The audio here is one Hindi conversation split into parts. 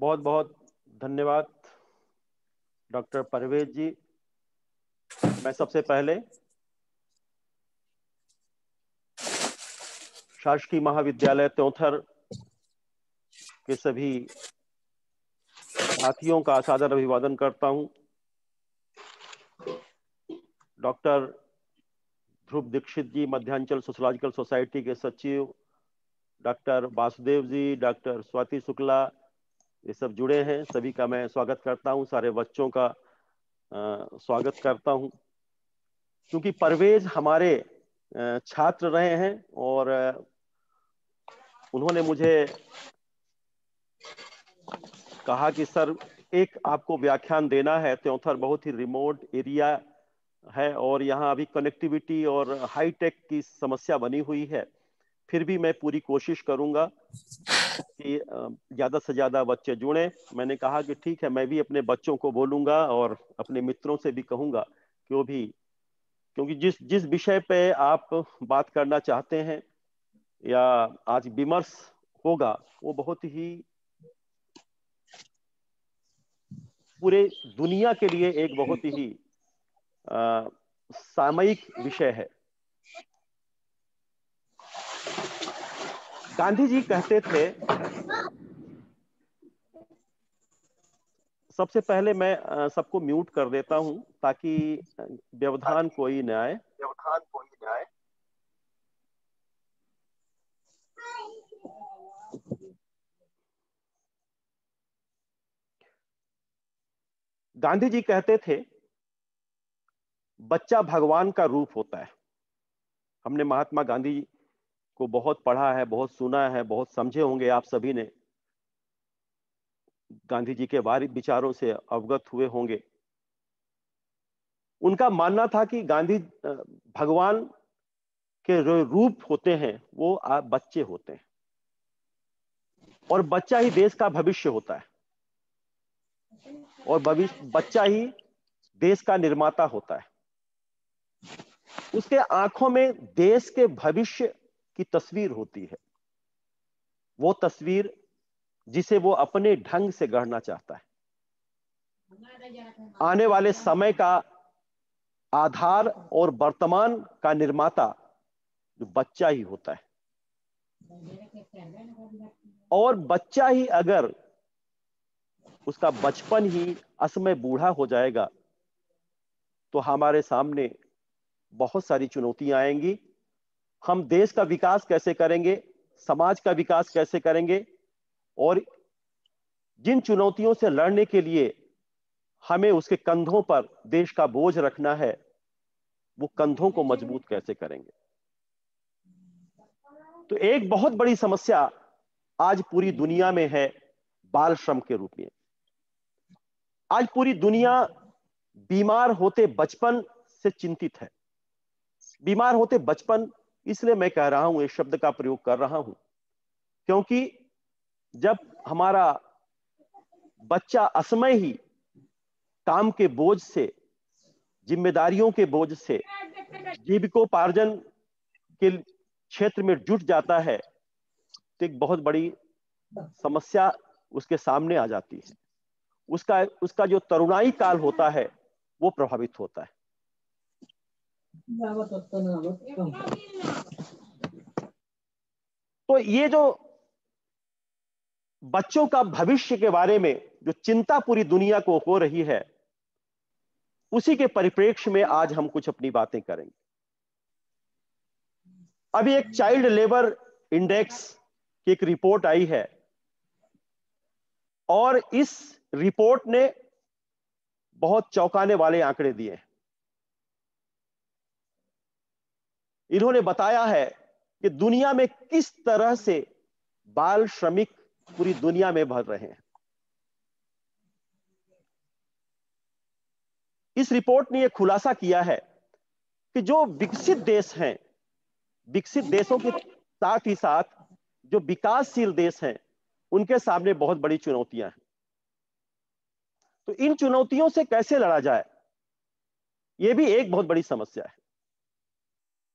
बहुत बहुत धन्यवाद, डॉक्टर परवेज जी। मैं सबसे पहले शासकीय महाविद्यालय त्योथर के सभी साथियों का सादर अभिवादन करता हूँ। Doctor Dhruv Dikshit ji, Madhyanchal sociological society के सचिव, डॉक्टर वासुदेव जी, डॉक्टर स्वाति शुक्ला ये सब जुड़े हैं सभी का मैं स्वागत करता हूँ सारे बच्चों का आ, स्वागत करता हूँ। क्योंकि परवेज हमारे छात्र रहे हैं और उन्होंने मुझे कहा कि सर एक आपको व्याख्यान देना है त्योथर बहुत ही रिमोट एरिया है और यहाँ अभी कनेक्टिविटी और हाईटेक की समस्या बनी हुई है। फिर भी मैं पूरी कोशिश करूँगा कि ज़्यादा से ज़्यादा बच्चे जुड़े। मैंने कहा कि ठीक है, मैं भी अपने बच्चों को बोलूँगा और अपने मित्रों से भी कहूँगा कि वो भी, क्योंकि जिस जिस विषय पे आप बात करना चाहते हैं या आज विमर्श होगा, वो बहुत ही पूरे दुनिया के लिए एक बहुत ही सामयिक विषय है। गांधी जी कहते थे सबसे पहले मैं सबको म्यूट कर देता हूँ ताकि व्यवधान कोई न आए। व्यवधान कोई न आए। गांधी जी कहते थे बच्चा भगवान का रूप होता है। हमने महात्मा गांधी को बहुत पढ़ा है, बहुत सुना है, बहुत समझे होंगे आप सभी ने। गांधी जी के बारी विचारों से अवगत हुए होंगे। उनका मानना था कि गांधी भगवान के जो रूप होते हैं, वो बच्चे होते हैं। और बच्चा ही देश का भविष्य होता है। और भविष्य बच्चा ही देश का निर्माता होता है। उसके आँखों में देश के भविष्य की तस्वीर होती है। वो तस्वीर जिसे वो अपने ढंग से गढ़ना चाहता है। आने वाले समय का आधार और वर्तमान का निर्माता जो बच्चा ही होता है। और बच्चा ही अगर उसका बचपन ही असमय बूढ़ा हो जाएगा तो हमारे सामने बहुत सारी चुनौतियाँ आएँगी। हम देश का विकास कैसे करेंगे, समाज का विकास कैसे करेंगे और जिन चुनौतियों से लड़ने के लिए हमें उसके कंधों पर देश का बोझ रखना है, वो कंधों को मज़बूत कैसे करेंगे? तो एक बहुत बड़ी समस्या आज पूरी दुनिया में है बाल श्रम के रूप में। आज पूरी दुनिया बीमार होते बचपन से चिंतित है। बीमार होते बचपन इसलिए मैं कह रहा हूँ इस शब्द का प्रयोग कर रहा हूँ, क्योंकि जब हमारा बच्चा असमय ही काम के बोझ से, जिम्मेदारियों के बोझ से जीविकोपार्जन के क्षेत्र में जुट जाता है तो एक बहुत बड़ी समस्या उसके सामने आ जाती है। उसका उसका जो तरुणाई काल होता है, वो प्रभावित होता है। तो ये जो बच्चों का भविष्य के बारे में जो चिंता पूरी दुनिया को हो रही है, उसी के परिप्रेक्ष्य में आज हम कुछ अपनी बातें करेंगे। अभी एक चाइल्ड लेबर इंडेक्स की एक रिपोर्ट आई है और इस रिपोर्ट ने बहुत चौंकाने वाले आंकड़े दिए इन्होंने बताया है कि दुनिया में किस तरह से बाल श्रमिक पूरी दुनिया में भर रहे हैं। इस रिपोर्ट ने यह खुलासा किया है कि जो विकसित देश हैं, विकसित देशों के साथ ही साथ जो विकासशील देश हैं, उनके सामने बहुत बड़ी चुनौतियाँ हैं। तो इन चुनौतियों से कैसे लड़ा जाए यह भी एक बहुत बड़ी समस्या है।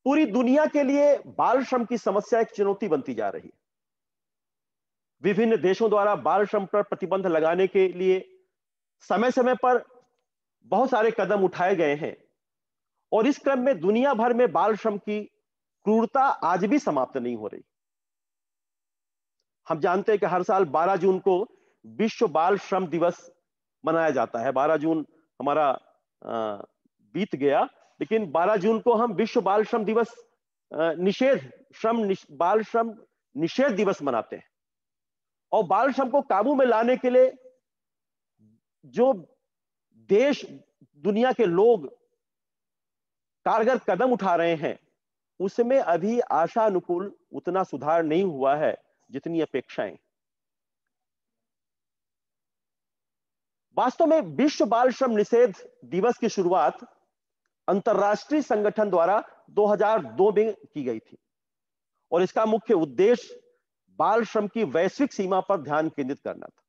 पूरी दुनिया के लिए बाल श्रम की समस्या एक चुनौती बनती जा रही है। विभिन्न देशों द्वारा बाल श्रम पर प्रतिबंध लगाने के लिए समय समय पर बहुत सारे कदम उठाए गए हैं और इस क्रम में दुनिया भर में बाल श्रम की क्रूरता आज भी समाप्त नहीं हो रही। हम जानते हैं कि हर साल 12 जून को विश्व बाल श्रम दिवस मनाया जाता है। 12 जून हमारा बीत गया। लेकिन 12 जून को हम विश्व बाल श्रम दिवस निषेध श्रम निश, बाल श्रम निषेध दिवस मनाते हैं। और बाल श्रम को काबू में लाने के लिए जो देश दुनिया के लोग कारगर कदम उठा रहे हैं उसमें अभी आशा अनुकूल उतना सुधार नहीं हुआ है जितनी अपेक्षाएँ। वास्तव में विश्व बाल श्रम निषेध दिवस की शुरुआत अंतरराष्ट्रीय संगठन द्वारा 2002 में की गई थी। और इसका मुख्य उद्देश्य बाल श्रम की वैश्विक सीमा पर ध्यान केंद्रित करना था।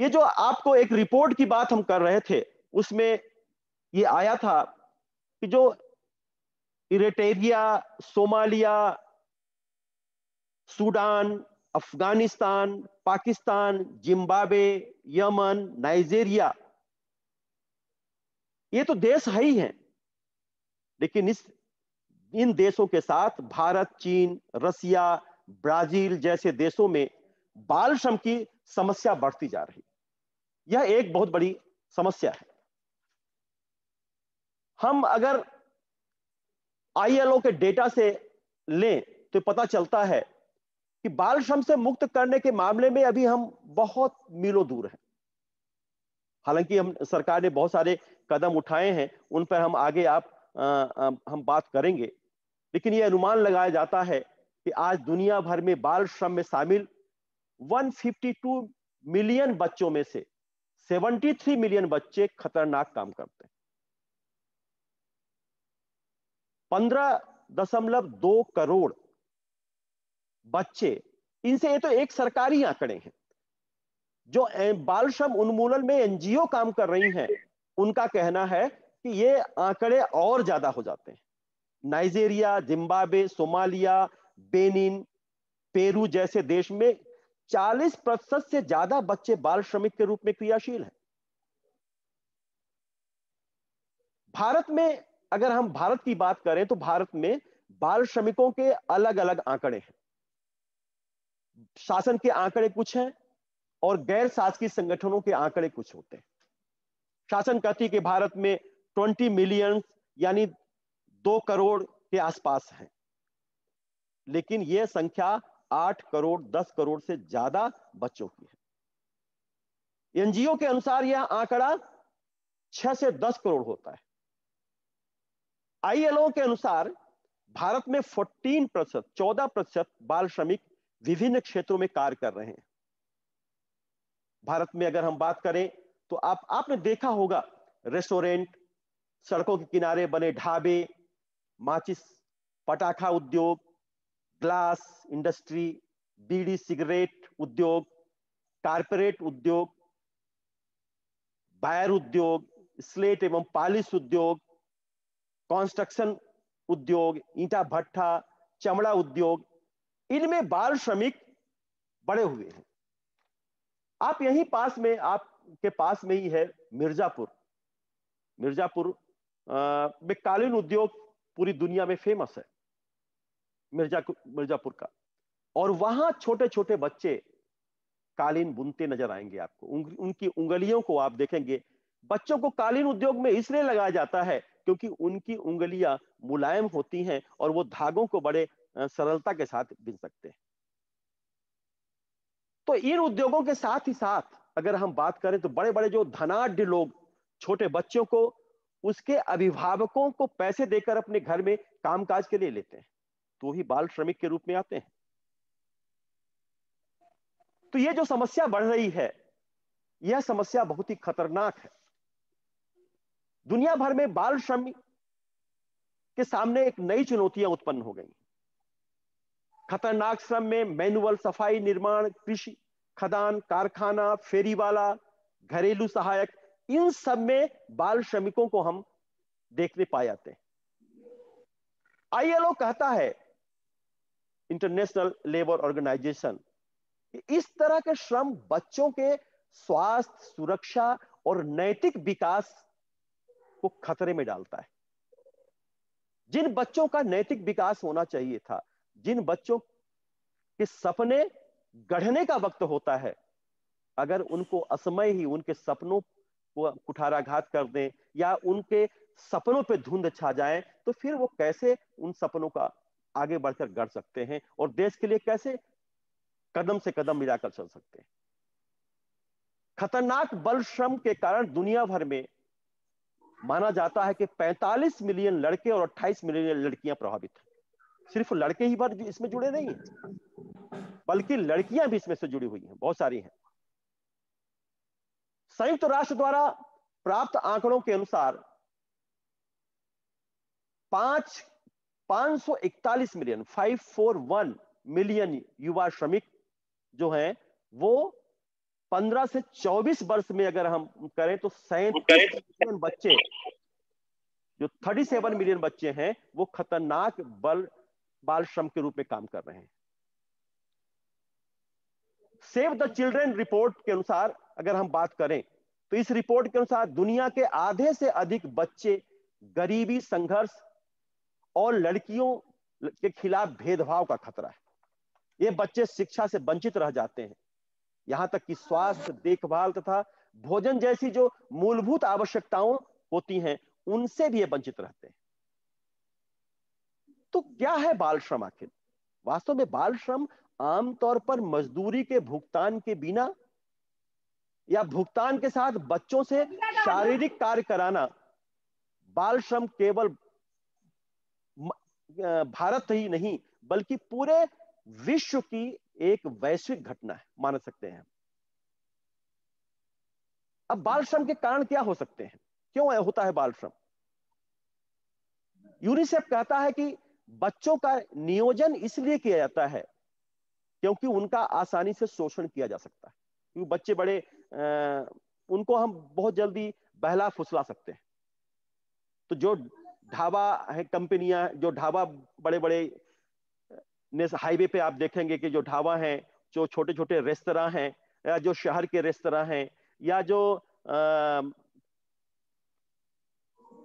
ये जो आपको एक रिपोर्ट की बात हम कर रहे थे, उसमें ये आया था कि जो Eritrea, Somalia, Sudan, Afghanistan, Pakistan, Zimbabwe, Yemen, Nigeria ये तो देश है ही है। लेकिन इस, इन देशों के साथ भारत, चीन, रसिया, ब्राज़ील जैसे देशों में बाल श्रम की समस्या बढ़ती जा रही। यह एक बहुत बड़ी समस्या है। हम अगर आईएलओ के डेटा से लें तो पता चलता है कि बाल श्रम से मुक्त करने के मामले में अभी हम बहुत मीलों दूर हैं। हालाँकि हम सरकार ने बहुत सारे कदम उठाए हैं उन पर हम आगे आप आ, आ, हम बात करेंगे। लेकिन यह अनुमान लगाया जाता है कि आज दुनिया भर में बाल श्रम में शामिल 152 मिलियन बच्चों में से 73 मिलियन बच्चे खतरनाक काम करते हैं। पंद्रह दशमलव दो करोड़ बच्चे इनसे ये तो एक सरकारी आंकड़े हैं। जो बाल श्रम उन्मूलन में एनजीओ काम कर रही हैं, उनका कहना है कि ये आंकड़े और ज़्यादा हो जाते हैं। Nigeria, Zimbabwe, Somalia, Benin, Peru जैसे देश में 40 प्रतिशत से ज़्यादा बच्चे बाल श्रमिक के रूप में क्रियाशील हैं। भारत में, अगर हम भारत की बात करें तो भारत में बाल श्रमिकों के अलग अलग आंकड़े हैं। शासन के आंकड़े कुछ हैं और गैर शासकीय संगठनों के आंकड़े कुछ होते हैं। शासन कहती कि भारत में 20 मिलियन, यानी दो करोड़ के आसपास है। लेकिन यह संख्या आठ करोड़, दस करोड़ से ज़्यादा बच्चों की है। एनजीओ के अनुसार यह आंकड़ा छह से दस करोड़ होता है। आईएलओ के अनुसार भारत में 14 प्रतिशत, चौदह प्रतिशत बाल श्रमिक विभिन्न क्षेत्रों में कार्य कर रहे हैं। भारत में अगर हम बात करें तो आप, आपने देखा होगा, रेस्टोरेंट, सड़कों के किनारे बने ढाबे, माचिस, पटाखा उद्योग, ग्लास इंडस्ट्री, बीड़ी सिगरेट उद्योग, कारपोरेट उद्योग, बायर उद्योग, स्लेट एवं पालिश उद्योग, कंस्ट्रक्शन उद्योग, ईटा भट्ठा, चमड़ा उद्योग, इनमें बाल श्रमिक बड़े हुए हैं। आप यहीं पास में आपके पास में ही है मिर्जापुर। मिर्जापुर में कालीन उद्योग पूरी दुनिया में फ़ेमस है मिर्ज़ा मिर्जापुर का। और वहाँ छोटे छोटे बच्चे कालीन बुनते नज़र आएँगे आपको। उन, उनकी उंगलियों को आप देखेंगे। बच्चों को कालीन उद्योग में इसलिए लगाया जाता है क्योंकि उनकी उंगलियाँ मुलायम होती हैं और वो धागों को बड़े सरलता के साथ बिन सकते हैं। तो इन उद्योगों के साथ ही साथ अगर हम बात करें तो बड़े बड़े जो धनाढ़ लोग, छोटे बच्चों को, उसके अभिभावकों को पैसे देकर अपने घर में कामकाज के लिए लेते हैं। तो ही बाल श्रमिक के रूप में आते हैं। तो यह जो समस्या बढ़ रही है, यह समस्या बहुत ही खतरनाक है। दुनिया भर में बाल श्रमिक के सामने एक नई चुनौतियाँ उत्पन्न हो गई। खतरनाक श्रम में मैनुअल सफ़ाई निर्माण, कृषि, खदान, कारखाना, फेरीवाला, घरेलू सहायक, इन सब में बाल श्रमिकों को हम देखने पाए जाते हैं। आईएलओ कहता है इंटरनेशनल लेबर ऑर्गेनाइजेशन इस तरह के श्रम बच्चों के स्वास्थ्य, सुरक्षा और नैतिक विकास को खतरे में डालता है। जिन बच्चों का नैतिक विकास होना चाहिए था जिन बच्चों के सपने गढ़ने का वक्त होता है, अगर उनको असमय ही उनके सपनों को कुठाराघात कर दें या उनके सपनों पे धुंध छा जाए तो फिर वो कैसे उन सपनों का आगे बढ़कर गढ़ सकते हैं और देश के लिए कैसे कदम से कदम मिलाकर चल सकते हैं? खतरनाक बल श्रम के कारण दुनिया भर में माना जाता है कि 45 मिलियन लड़के और 28 मिलियन लड़कियाँ प्रभावित हैं। सिर्फ़ लड़के ही भर इसमें जुड़े नहीं हैं। बल्कि लड़कियाँ भी इसमें से जुड़ी हुई हैं बहुत सारी हैं। संयुक्त राष्ट्र द्वारा प्राप्त आंकड़ों के अनुसार पाँच 541 मिलियन 541 मिलियन युवा श्रमिक जो हैं वो 15 से 24 वर्ष में अगर हम करें तो सैंतीस मिलियन बच्चे जो 37 मिलियन बच्चे हैं वो खतरनाक बल बाल श्रम के रूप में काम कर रहे हैं। सेव द चिल्ड्रन रिपोर्ट के अनुसार अगर हम बात करें तो इस रिपोर्ट के अनुसार दुनिया के आधे से अधिक बच्चे गरीबी, संघर्ष और लड़कियों के खिलाफ भेदभाव का खतरा है। ये बच्चे शिक्षा से वंचित रह जाते हैं। यहाँ तक कि स्वास्थ्य, देखभाल तथा भोजन जैसी जो मूलभूत आवश्यकताओं होती हैं, उनसे भी ये वंचित रहते हैं। तो क्या है बाल श्रम आखिर? वास्तव में बाल श्रम आमतौर पर मजदूरी के भुगतान के बिना या भुगतान के साथ बच्चों से शारीरिक कार्य कराना, बाल श्रम केवल भारत ही नहीं, बल्कि पूरे विश्व की एक वैश्विक घटना है, मान सकते हैं। अब बाल श्रम के कारण क्या हो सकते हैं? क्यों होता है बाल श्रम? यूनिसेफ कहता है कि बच्चों का नियोजन इसलिए किया जाता है क्योंकि उनका आसानी से शोषण किया जा सकता है। क्योंकि बच्चे बड़े आ, उनको हम बहुत जल्दी बहला फुसला सकते हैं। तो जो ढाबा है कंपनियाँ जो ढाबा बड़े बड़े हाईवे पे आप देखेंगे कि जो ढाबा हैं जो छोटे छोटे रेस्तरा हैं या जो शहर के रेस्तरा हैं या जो आ,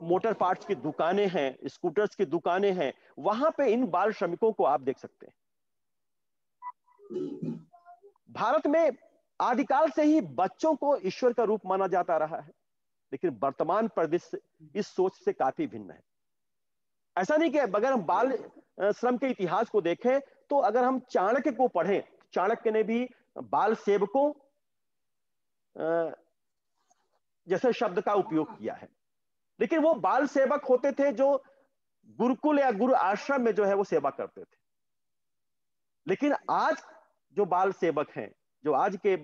मोटर पार्ट्स की दुकानें हैं, स्कूटर्स की दुकानें हैं, वहाँ पे इन बाल श्रमिकों को आप देख सकते हैं। भारत में आदिकाल से ही बच्चों को ईश्वर का रूप माना जाता रहा है, लेकिन वर्तमान परिदृश्य इस सोच से काफ़ी भिन्न है। ऐसा नहीं कि अगर हम बाल श्रम के इतिहास को देखें तो अगर हम चाणक्य को पढ़ें, चाणक्य ने भी बाल सेवकों जैसे शब्द का उपयोग किया है। लेकिन वो बाल सेवक होते थे जो गुरुकुल या गुरु आश्रम में जो है वो सेवा करते थे। लेकिन आज जो बाल सेवक हैं जो आज के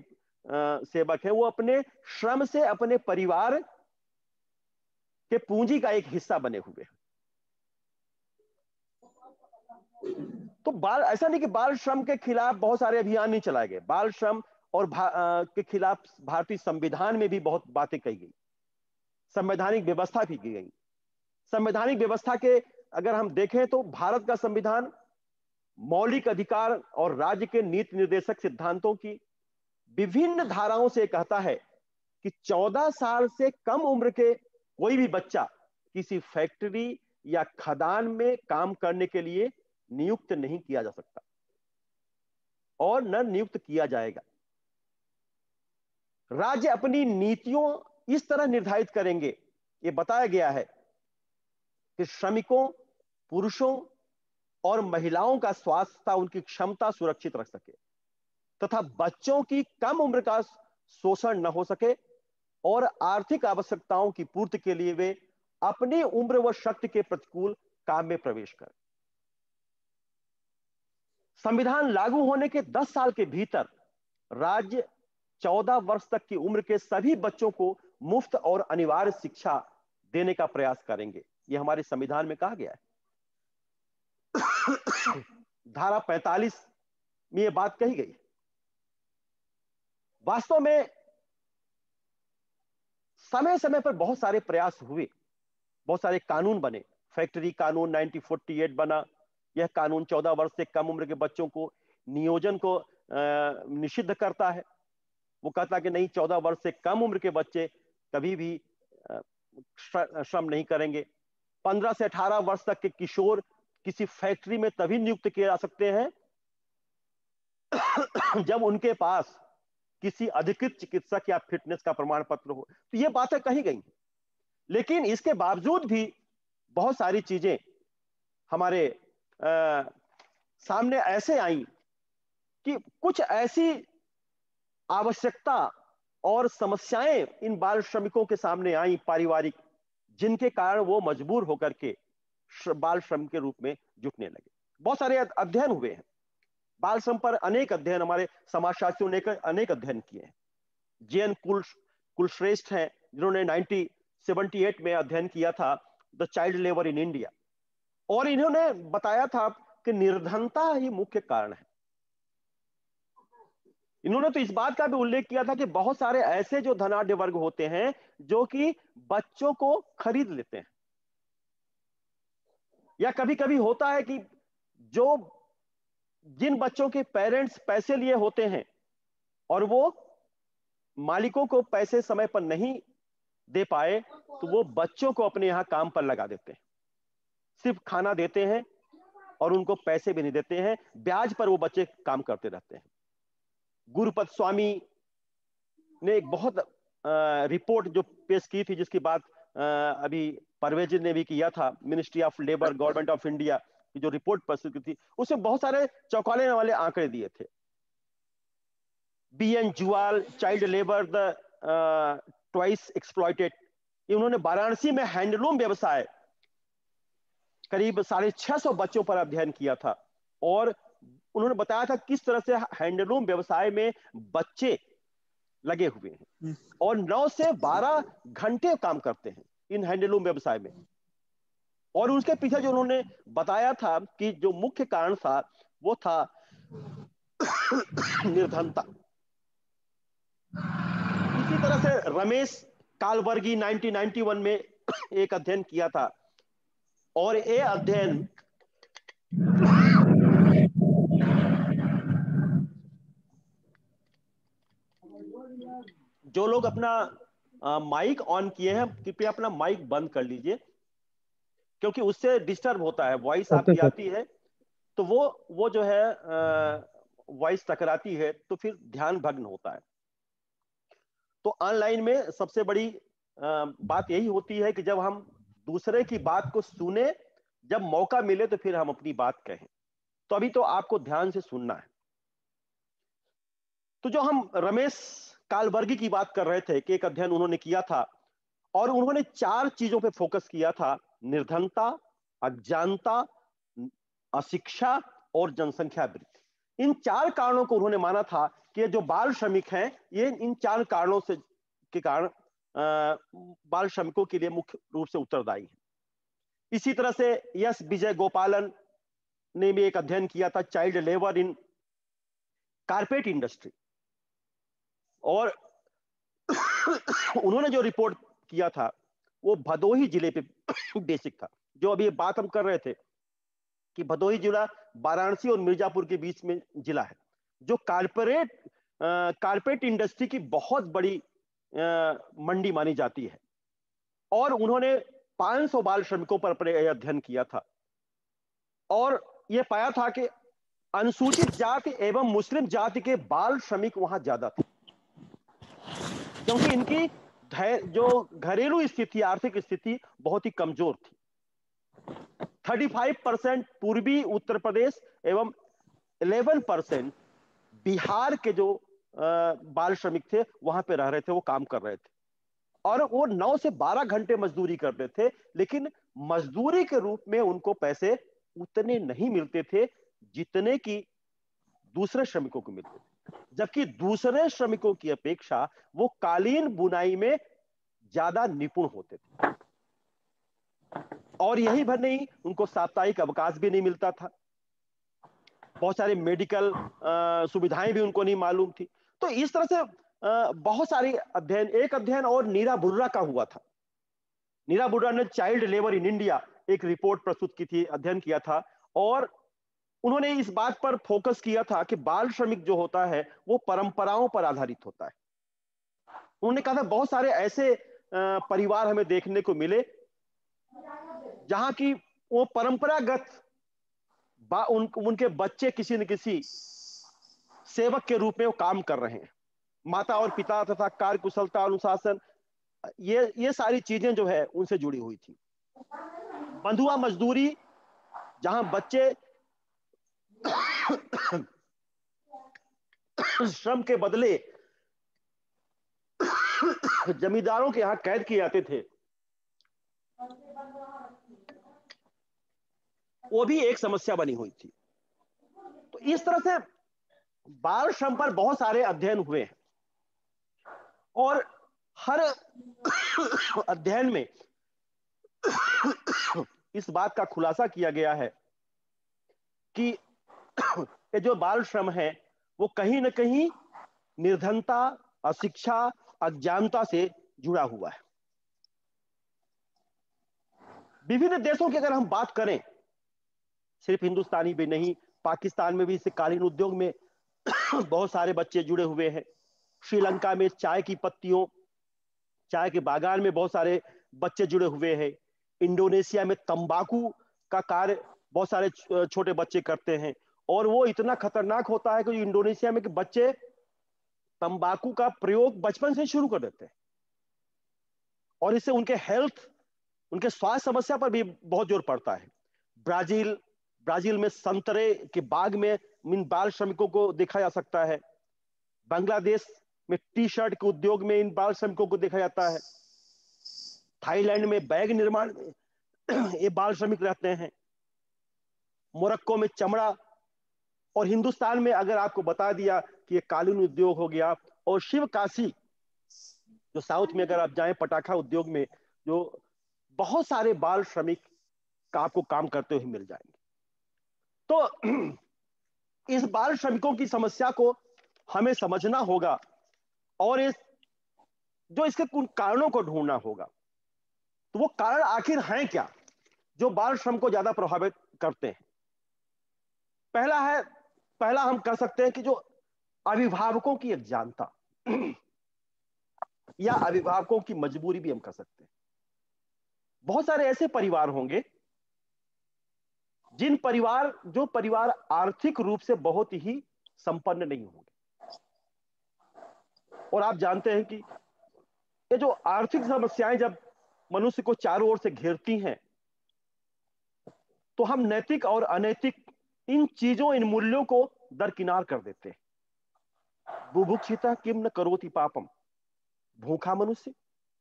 सेवक हैं वो अपने श्रम से अपने परिवार के पूंजी का एक हिस्सा बने हुए हैं। तो बाल ऐसा नहीं कि बाल श्रम के खिलाफ बहुत सारे अभियान नहीं चलाए गए। बाल श्रम और भा, आ, के खिलाफ भारतीय संविधान में भी बहुत बातें कही गई। संवैधानिक व्यवस्था भी की गई। संवैधानिक व्यवस्था के अगर हम देखें तो भारत का संविधान मौलिक अधिकार और राज्य के नीति निर्देशक सिद्धांतों की विभिन्न धाराओं से कहता है कि 14 साल से कम उम्र के कोई भी बच्चा किसी फैक्ट्री या खदान में काम करने के लिए नियुक्त नहीं किया जा सकता और न नियुक्त किया जाएगा। राज्य अपनी नीतियों इस तरह निर्धारित करेंगे। ये बताया गया है कि श्रमिकों, पुरुषों और महिलाओं का स्वास्थ्य उनकी क्षमता सुरक्षित रख सके, तथा बच्चों की कम उम्र का शोषण न हो सके और आर्थिक आवश्यकताओं की पूर्ति के लिए वे अपनी उम्र व शक्ति के प्रतिकूल काम में प्रवेश करें। संविधान लागू होने के 10 साल के भीतर राज्य 14 वर्ष तक की उम्र के सभी बच्चों को मुफ़्त और अनिवार्य शिक्षा देने का प्रयास करेंगे। यह हमारे संविधान में कहा गया है। धारा 45 में यह बात कही गई। वास्तव में समय समय पर बहुत सारे प्रयास हुए। बहुत सारे कानून बने। फैक्ट्री कानून 1948 बना। यह कानून चौदह वर्ष से कम उम्र के बच्चों को नियोजन को निषिद्ध करता है। वो कहता कि नहीं, चौदह वर्ष से कम उम्र के बच्चे कभी भी श्रम नहीं करेंगे। पंद्रह से अठारह वर्ष तक के किशोर किसी फैक्ट्री में तभी नियुक्त किए जा सकते हैं जब उनके पास किसी अधिकृत चिकित्सक या फिटनेस का प्रमाण पत्र हो। तो ये बातें कही गई लेकिन इसके बावजूद भी बहुत सारी चीज़ें हमारे आ, सामने ऐसे आई कि कुछ ऐसी आवश्यकता और समस्याएँ इन बाल श्रमिकों के सामने आई पारिवारिक, जिनके कारण वो मजबूर होकर के बाल श्रम के रूप में जुटने लगे। बहुत सारे अध्ययन हुए हैं। बाल श्रम पर अनेक अध्ययन हमारे समाजशास्त्रियों ने अनेक अध्ययन किए हैं। जे एन कुल, कुलश्रेष्ठ हैं, जिन्होंने 1978 में अध्ययन किया था, the child labour in India. और इन्होंने बताया था कि निर्धनता ही मुख्य कारण है। इन्होंने तो इस बात का भी उल्लेख किया था कि बहुत सारे ऐसे जो धनाढ़ वर्ग होते हैं, जो कि बच्चों को खरीद लेते हैं। या कभी कभी होता है कि जो, जिन बच्चों के पेरेंट्स पैसे लिए होते हैं और वो मालिकों को पैसे समय पर नहीं दे पाए तो वो बच्चों को अपने यहाँ काम पर लगा देते हैं। सिर्फ़ खाना देते हैं और उनको पैसे भी नहीं देते हैं, ब्याज पर वो बच्चे काम करते रहते हैं। गुरुपत स्वामी ने एक बहुत रिपोर्ट जो पेश की थी, जिसकी बात अभी परवेज ने भी किया था ministry of labour government of India की जो रिपोर्ट प्रस्तुत की थी, उसमें बहुत सारे चौंकाने वाले आंकड़े दिए थे। B N Juyal child labour the twice exploited उन्होंने वाराणसी में हैंडलूम व्यवसाय, करीब साढ़े छह सौ बच्चों पर अध्ययन किया था, और उन्होंने बताया था किस तरह से हैंडलूम व्यवसाय में बच्चे लगे हुए हैं। हम्म। और 9 से 12 घंटे काम करते हैं इन हैंडलूम व्यवसाय में। और उसके पीछे जो उन्होंने बताया था कि जो मुख्य कारण था वो था निर्धनता। इसी तरह से रमेश कालवर्गी 1991 में एक अध्ययन किया था। और ये अध्ययन जो लोग अपना माइक ऑन किए हैं कृपया अपना माइक बंद कर लीजिए क्योंकि उससे डिस्टर्ब होता है। वॉइस आपकी आती है तो वो वो जो है वॉइस टकराती है तो फिर ध्यान भग्न होता है। तो ऑनलाइन में सबसे बड़ी आ, बात यही होती है कि जब हम दूसरे की बात को सुने जब मौका मिले तो फिर हम अपनी बात कहें। तो अभी तो आपको ध्यान से सुनना है। तो जो हम रमेश कालवर्गी की बात कर रहे थे, कि एक अध्ययन उन्होंने किया था, और उन्होंने चार चीज़ों पे फोकस किया था, निर्धनता, अज्ञानता, अशिक्षा और जनसंख्या वृद्धि। इन चार कारणों को उन्होंने माना था कि जो बाल श्रमिक हैं, ये इन चार कारणों से, के कारण बाल श्रमिकों के लिए मुख्य रूप से उत्तरदायी है। इसी तरह से यस, विजय गोपालन ने भी एक अध्ययन किया था child labour in carpet industry और उन्होंने जो रिपोर्ट किया था वो भदोही ज़िले पे बेसिक था। जो अभी बात हम कर रहे थे कि भदोही जिला वाराणसी और मिर्जापुर के बीच में जिला है जो कारपोरेट कारपेट इंडस्ट्री की बहुत बड़ी आ, मंडी मानी जाती है। और उन्होंने 500 बाल श्रमिकों पर अपने अध्ययन किया था। और यह पाया था कि अनुसूचित जाति एवं मुस्लिम जाति के बाल श्रमिक वहाँ ज़्यादा थे। क्योंकि इनकी जो घरेलू स्थिति, आर्थिक स्थिति बहुत ही कमज़ोर थी। 35 परसेंट पूर्वी उत्तर प्रदेश एवं 11 परसेंट बिहार के जो बाल श्रमिक थे, वहाँ पे रह रहे थे, वो काम कर रहे थे। और वो 9 से 12 घंटे मजदूरी करते थे, लेकिन मजदूरी के रूप में उनको पैसे उतने नहीं मिलते थे जितने की दूसरे श्रमिकों को मिलते थे। जबकि दूसरे श्रमिकों की अपेक्षा वो कालीन बुनाई में ज़्यादा निपुण होते थे। और यही भर नहीं उनको साप्ताहिक अवकाश भी नहीं मिलता था। बहुत सारे मेडिकल सुविधाएँ भी उनको नहीं मालूम थी। तो इस तरह से आ, बहुत सारे अध्ययन एक अध्ययन और नीरा बुर्रा का हुआ था। नीरा बुर्रा ने चाइल्ड लेबर इन इंडिया एक रिपोर्ट प्रस्तुत की थी अध्ययन किया था। और उन्होंने इस बात पर फोकस किया था कि बाल श्रमिक जो होता है वो परंपराओं पर आधारित होता है। उन्होंने कहा था बहुत सारे ऐसे परिवार हमें देखने को मिले जहाँ की वो परंपरागत उन, उनके बच्चे किसी न किसी सेवक के रूप में वो काम कर रहे हैं। माता और पिता तथा कार्य कुशलता अनुशासन ये ये सारी चीज़ें जो है उनसे जुड़ी हुई थी। बंधुआ मजदूरी जहाँ बच्चे श्रम के बदले जमींदारों के यहाँ कैद किए जाते थे। वो भी एक समस्या बनी हुई थी। तो इस तरह से बाल श्रम पर बहुत सारे अध्ययन हुए हैं। और हर अध्ययन में इस बात का खुलासा किया गया है कि ये जो बाल श्रम है, वो कहीं ना कहीं निर्धनता, अशिक्षा, अज्ञानता से जुड़ा हुआ है। विभिन्न देशों की अगर हम बात करें, सिर्फ़ हिंदुस्तानी भी नहीं, पाकिस्तान में भी, इस कालीन उद्योग में बहुत सारे बच्चे जुड़े हुए हैं। श्रीलंका में चाय की पत्तियों, चाय के बागान में बहुत सारे बच्चे जुड़े हुए हैं। इंडोनेशिया में तंबाकू का कार्य बहुत सारे छोटे बच्चे करते हैं। और वो इतना खतरनाक होता है कि इंडोनेशिया में कि बच्चे तंबाकू का प्रयोग बचपन से शुरू कर देते हैं। और इससे उनके हेल्थ उनके स्वास्थ्य समस्या पर भी बहुत ज़ोर पड़ता है। ब्राज़ील ब्राज़ील में संतरे के बाग में इन बाल श्रमिकों को देखा जा सकता है। बांग्लादेश में टी शर्ट के उद्योग में इन बाल श्रमिकों को देखा जाता है। थाईलैंड में बैग निर्माण ये बाल श्रमिक रहते हैं। मोरक्को में चमड़ा और हिंदुस्तान में अगर आपको बता दिया कि ये कालीन उद्योग हो गया, और शिव काशी, जो साउथ में अगर आप जाए, पटाखा उद्योग में, जो बहुत सारे बाल श्रमिक का आपको काम करते हुए मिल जाएँगे। तो इस बाल श्रमिकों की समस्या को हमें समझना होगा, और इस, जो इसके कारणों को ढूंढना होगा। तो वो कारण आखिर हैं क्या, जो बाल श्रम को ज़्यादा प्रभावित करते हैं? पहला है पहला हम कह सकते हैं कि जो अभिभावकों की एक जानता या अभिभावकों की मजबूरी भी हम कह सकते हैं। बहुत सारे ऐसे परिवार होंगे, जिन परिवार, जो परिवार आर्थिक रूप से बहुत ही संपन्न नहीं होंगे। और आप जानते हैं कि ये जो आर्थिक समस्याएँ जब मनुष्य को चारों ओर से घेरती हैं तो हम नैतिक और अनैतिक इन चीज़ों, इन मूल्यों को दरकिनार कर देते बुभुक्षिता किम न करोति पापम। भूखा मनुष्य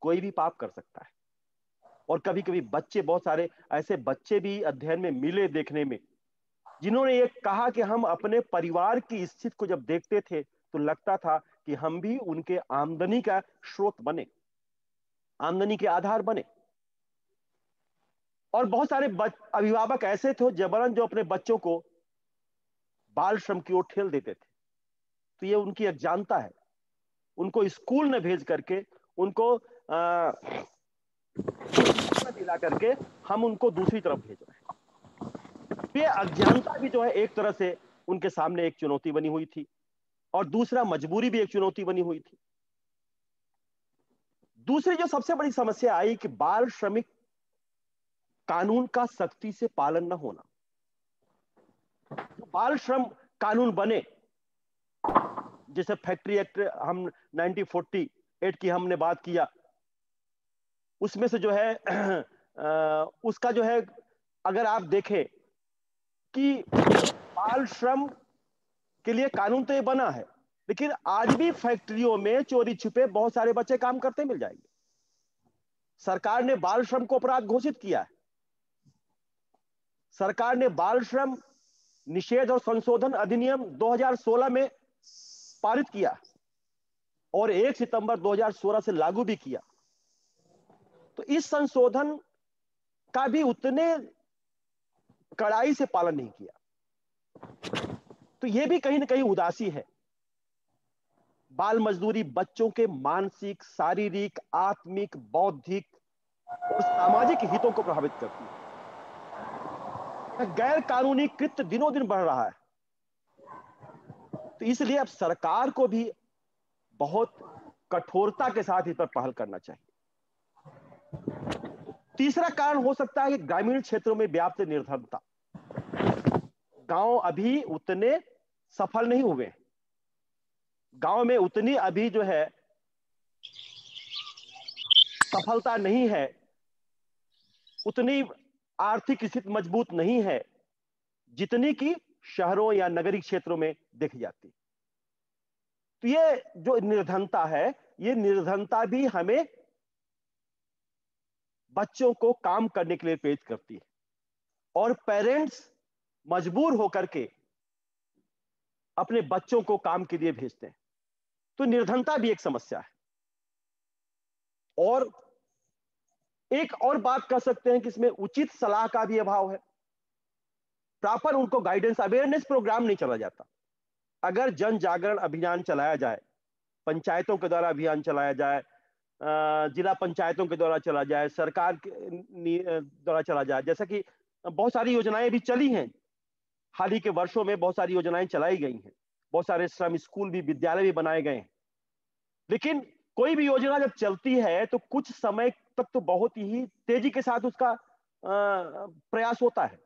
कोई भी पाप कर सकता है। और कभी कभी बच्चे, बहुत सारे ऐसे बच्चे भी अध्ययन में मिले देखने में, जिन्होंने ये कहा कि हम अपने परिवार की स्थिति को जब देखते थे तो लगता था कि हम भी उनके आमदनी का स्रोत बने, आमदनी के आधार बने। और बहुत सारे अभिभावक ऐसे थे, जबरन जो अपने बच्चों को बाल श्रम की ओर ठेल देते थे। तो ये उनकी अज्ञानता है। उनको स्कूल में भेज करके, उनको दिला करके हम उनको दूसरी तरफ़ भेज रहे हैं। तो ये अज्ञानता भी जो है, एक तरह से उनके सामने एक चुनौती बनी हुई थी। और दूसरा, मजबूरी भी एक चुनौती बनी हुई थी। दूसरी जो सबसे बड़ी समस्या आई कि बाल श्रमिक कानून का सख्ती से पालन न होना। बाल श्रम कानून बने, जैसे फैक्ट्री एक्ट हम 1948 की हमने बात किया, उसमें से जो है उसका जो है, अगर आप देखें कि बाल श्रम के लिए कानून तो ये बना है, लेकिन आज भी फैक्ट्रियों में चोरी छुपे बहुत सारे बच्चे काम करते मिल जाएँगे। सरकार ने बाल श्रम को अपराध घोषित किया है। सरकार ने बाल श्रम निषेध और संशोधन अधिनियम 2016 में पारित किया और 1 सितंबर 2016 से लागू भी किया। तो इस संशोधन का भी उतने कड़ाई से पालन नहीं किया। तो यह भी कहीं ना कहीं उदासी है। बाल मजदूरी बच्चों के मानसिक, शारीरिक, आत्मिक, बौद्धिक और सामाजिक हितों को प्रभावित करती है। गैर कानूनी कृत्य दिनों दिन बढ़ रहा है। तो इसलिए अब सरकार को भी बहुत कठोरता के साथ इस पर पहल करना चाहिए। तीसरा कारण हो सकता है कि ग्रामीण क्षेत्रों में व्याप्त निर्धनता। गाँव अभी उतने सफल नहीं हुए। गाँव में उतनी अभी जो है सफलता नहीं है। उतनी आर्थिक स्थिति मज़बूत नहीं है, जितनी की शहरों या नगरीय क्षेत्रों में देखी जाती। तो ये जो निर्धनता है, ये निर्धनता भी हमें बच्चों को काम करने के लिए प्रेरित करती है। और पेरेंट्स मजबूर होकर के अपने बच्चों को काम के लिए भेजते हैं। तो निर्धनता भी एक समस्या है। और एक और बात कर सकते हैं कि इसमें उचित सलाह का भी अभाव है। प्रॉपर उनको गाइडेंस अवेयरनेस प्रोग्राम नहीं चला जाता। अगर जन जागरण अभियान चलाया जाए, पंचायतों के द्वारा अभियान चलाया जाए जिला पंचायतों के द्वारा चला जाए, सरकार के द्वारा चला जाए, जैसा कि बहुत सारी योजनाएँ भी चली हैं। हाल ही के वर्षों में बहुत सारी योजनाएँ चलाई गई हैं। बहुत सारे श्रम स्कूल भी, विद्यालय भी बनाए गए हैं। लेकिन कोई भी योजना जब चलती है तो कुछ समय तक तो बहुत ही तेज़ी के साथ उसका प्रयास होता है।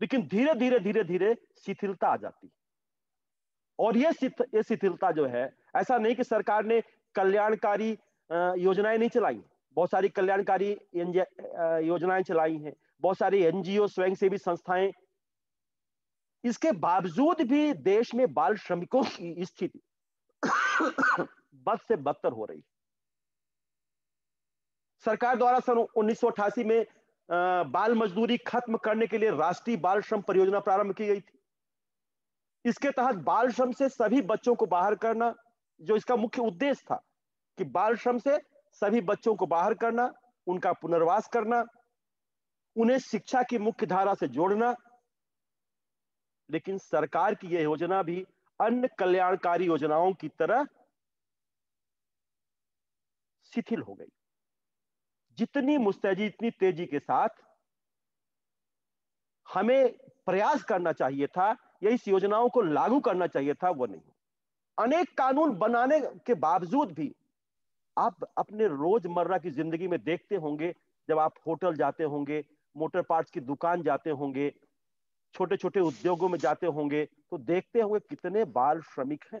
लेकिन धीरे धीरे धीरे धीरे शिथिलता आ जाती। है और ये ये शिथिलता जो है, ऐसा नहीं कि सरकार ने कल्याणकारी योजनाएँ नहीं चलाई। बहुत सारी कल्याणकारी योजनाएँ चलाई हैं। बहुत सारी एनजीओ, स्वयंसेवी संस्थाएँ। इसके बावजूद भी देश में बाल श्रमिकों की स्थिति बद से बदतर हो रही सरकार द्वारा सन उन्नीस सौ अठासी में बाल मजदूरी खत्म करने के लिए राष्ट्रीय बाल श्रम परियोजना प्रारंभ की गई थी। इसके तहत बाल श्रम से सभी बच्चों को बाहर करना, जो इसका मुख्य उद्देश्य था कि बाल श्रम से सभी बच्चों को बाहर करना, उनका पुनर्वास करना, उन्हें शिक्षा की मुख्य धारा से जोड़ना। लेकिन सरकार की यह योजना भी अन्य कल्याणकारी योजनाओं की तरह शिथिल हो गई। जितनी मुस्तैदी, इतनी तेज़ी के साथ हमें प्रयास करना चाहिए था या इस योजनाओं को लागू करना चाहिए था, वो नहीं। अनेक कानून बनाने के बावजूद भी आप अपने रोज़मर्रा की ज़िंदगी में देखते होंगे, जब आप होटल जाते होंगे, मोटर पार्ट्स की दुकान जाते होंगे छोटे छोटे उद्योगों में जाते होंगे तो देखते होंगे कितने बाल श्रमिक हैं।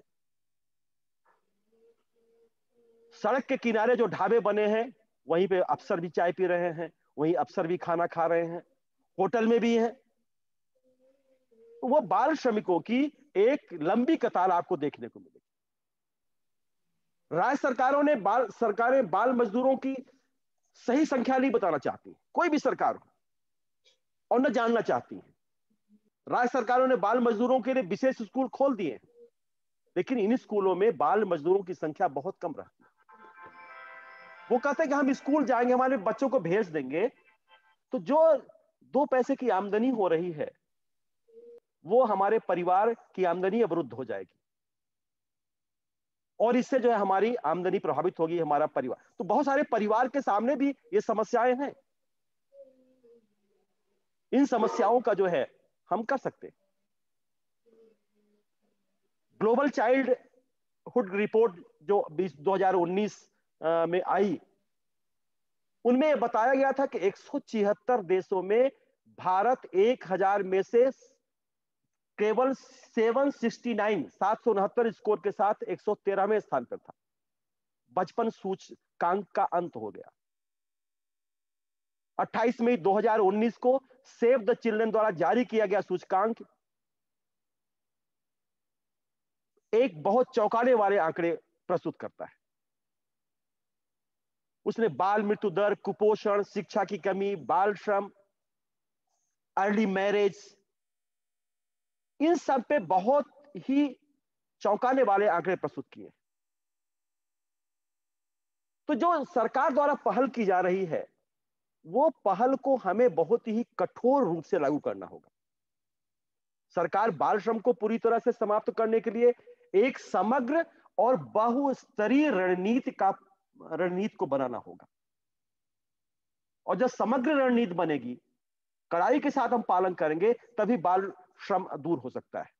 सड़क के किनारे जो ढाबे बने हैं वहीं पे अफसर भी चाय पी रहे हैं, वहीं अफसर भी खाना खा रहे हैं, होटल में भी हैं। तो वो बाल श्रमिकों की एक लंबी कतार आपको देखने को मिलेगी। राज्य सरकारों ने बाल, सरकारें बाल मजदूरों की सही संख्या नहीं बताना चाहती कोई भी सरकार हो, और न जानना चाहती है। राज्य सरकारों ने बाल मजदूरों के लिए विशेष स्कूल खोल दिए लेकिन इन स्कूलों में बाल मजदूरों की संख्या बहुत कम रहती है। वो कहते हैं कि हम स्कूल जाएँगे, हमारे बच्चों को भेज देंगे। तो जो दो पैसे की आमदनी हो रही है, वो हमारे परिवार की आमदनी अवरुद्ध हो जाएगी। और इससे जो है हमारी आमदनी प्रभावित होगी, हमारा परिवार। तो बहुत सारे परिवार के सामने भी ये समस्याएँ हैं। इन समस्याओं का जो है, हम कर सकते ग्लोबल चाइल्ड हुड रिपोर्ट जो 2019 में आई। उनमें बताया गया था कि एक सौ छिहत्तर देशों में भारत एक हज़ार में से केवल 769 769 स्कोर के साथ 113वें स्थान पर था। बचपन सूचकांक का अंत हो गया। 28 मई 2019 को सेव द चिल्ड्रन द्वारा जारी किया गया सूचकांक एक बहुत चौंकाने वाले आंकड़े प्रस्तुत करता है। उसने बाल मृत्यु दर, कुपोषण, शिक्षा की कमी, बाल श्रम अर्ली मैरिज इन सब पे बहुत ही चौंकाने वाले आंकड़े प्रस्तुत किए। तो जो सरकार द्वारा पहल की जा रही है, वो पहल को हमें बहुत ही कठोर रूप से लागू करना होगा। सरकार बाल श्रम को पूरी तरह से समाप्त करने के लिए एक समग्र और बहुस्तरीय रणनीति का रणनीति को बनाना होगा। और जब समग्र रणनीति बनेगी, कड़ाई के साथ हम पालन करेंगे, तभी बाल श्रम दूर हो सकता है।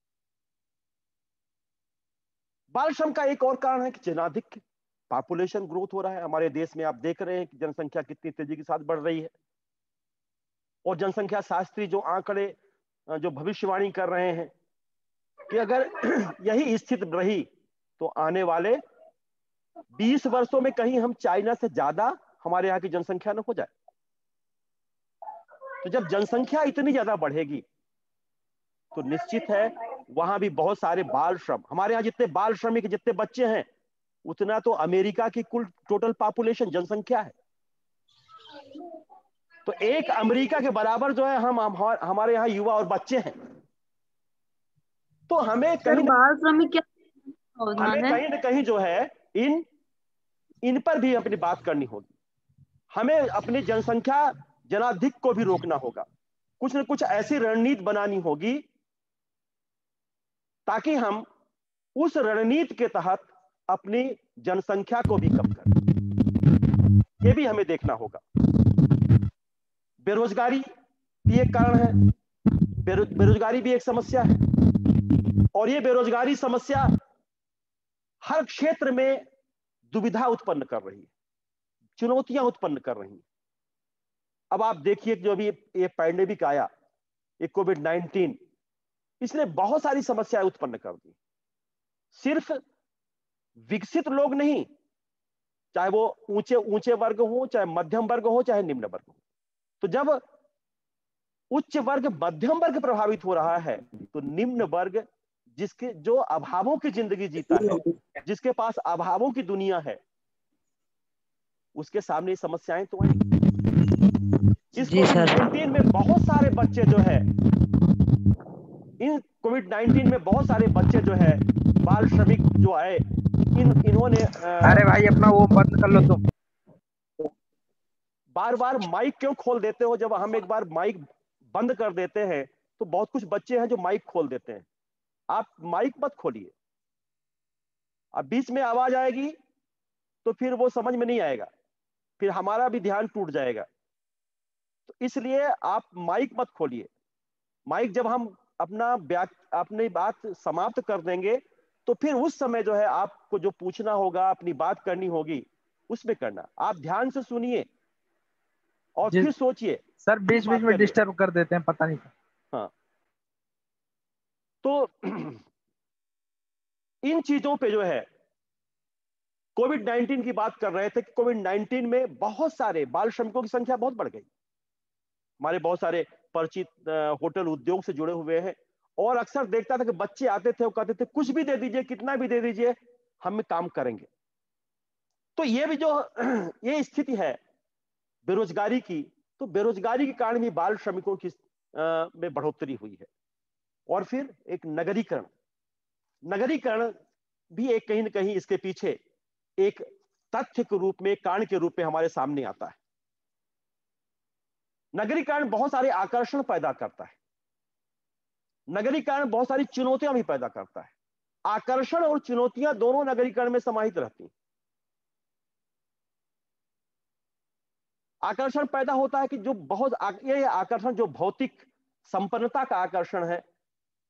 बाल श्रम का एक और कारण है कि जनाधिक्य पॉपुलेशन ग्रोथ हो रहा है। हमारे देश में आप देख रहे हैं कि जनसंख्या कितनी तेज़ी के साथ बढ़ रही है। और जनसंख्या शास्त्री जो आंकड़े, जो भविष्यवाणी कर रहे हैं कि अगर यही स्थिति रही तो आने वाले 20 वर्षों में कहीं हम चाइना से ज़्यादा हमारे यहाँ की जनसंख्या न हो जाए। तो जब जनसंख्या इतनी ज़्यादा बढ़ेगी तो निश्चित है वहाँ भी बहुत सारे बाल श्रम हमारे यहाँ जितने बाल श्रमिक जितने बच्चे हैं उतना तो अमेरिका की कुल टोटल पॉपुलेशन जनसंख्या है। तो एक अमेरिका के बराबर जो है हम हमारे यहाँ युवा और बच्चे हैं। तो हमें कहीं बाल श्रमिक क्या हमें कहीं ना कहीं जो है इन इन पर भी अपनी बात करनी होगी। हमें अपनी जनसंख्या जनाधिक को भी रोकना होगा। कुछ न कुछ ऐसी रणनीति बनानी होगी ताकि हम उस रणनीति के तहत अपनी जनसंख्या को भी कम करें। यह भी हमें देखना होगा। बेरोजगारी भी एक कारण है। बेरोजगारी भी एक समस्या है। और ये बेरोजगारी समस्या हर क्षेत्र में दुविधा उत्पन्न कर रही है, चुनौतियाँ उत्पन्न कर रही अब आप देखिए जो अभी ये पैंडेमिक आया, ये कोविड नाइनटीन इसने बहुत सारी समस्याएँ उत्पन्न कर दी। सिर्फ़ विकसित लोग नहीं, चाहे वो ऊँचे ऊँचे वर्ग हो, चाहे मध्यम वर्ग हो, चाहे निम्न वर्ग हो। तो जब उच्च वर्ग मध्यम वर्ग प्रभावित हो रहा है तो निम्न वर्ग जिसके जो अभावों की ज़िंदगी जीता है जिसके पास अभावों की दुनिया है उसके सामने समस्याएँ तो आई इस कोविड में बहुत सारे बच्चे जो है इन कोविड 19 में बहुत सारे बच्चे जो है बाल श्रमिक जो आए इन इन्होंने अरे भाई अपना वो बंद कर लो तुम। बार बार माइक क्यों खोल देते हो? जब हम एक बार माइक बंद कर देते हैं तो बहुत कुछ बच्चे हैं जो माइक खोल देते हैं। आप माइक मत खोलिए। अब बीच में आवाज़ आएगी तो फिर वो समझ में नहीं आएगा। फिर हमारा भी ध्यान टूट जाएगा। तो इसलिए आप माइक मत खोलिए। माइक जब हम अपना अपनी बात समाप्त कर देंगे तो फिर उस समय जो है आपको जो पूछना होगा अपनी बात करनी होगी उसमें करना। आप ध्यान से सुनिए और फिर सोचिए। सर बीच बीच में डिस्टर्ब कर देते हैं पता नहीं। तो इन चीज़ों पे जो है कोविड 19 की बात कर रहे थे कि कोविड 19 में बहुत सारे बाल श्रमिकों की संख्या बहुत बढ़ गई। हमारे बहुत सारे परिचित होटल उद्योग से जुड़े हुए हैं और अक्सर देखता था कि बच्चे आते थे वो कहते थे, कुछ भी दे दीजिए, कितना भी दे दीजिए, हम काम करेंगे। तो ये भी जो ये स्थिति है बेरोजगारी की तो बेरोजगारी के कारण भी बाल श्रमिकों की में बढ़ोतरी हुई है। और फिर एक नगरीकरण। नगरीकरण भी एक कहीं ना कहीं इसके पीछे एक तथ्य के रूप में, कारण के रूप में हमारे सामने आता है। नगरीकरण बहुत सारे आकर्षण पैदा करता है। नगरीकरण बहुत सारी चुनौतियाँ भी पैदा करता है। आकर्षण और चुनौतियाँ दोनों नगरीकरण में समाहित रहती आकर्षण पैदा होता है कि जो बहुत आकर्षण जो भौतिक संपन्नता का आकर्षण है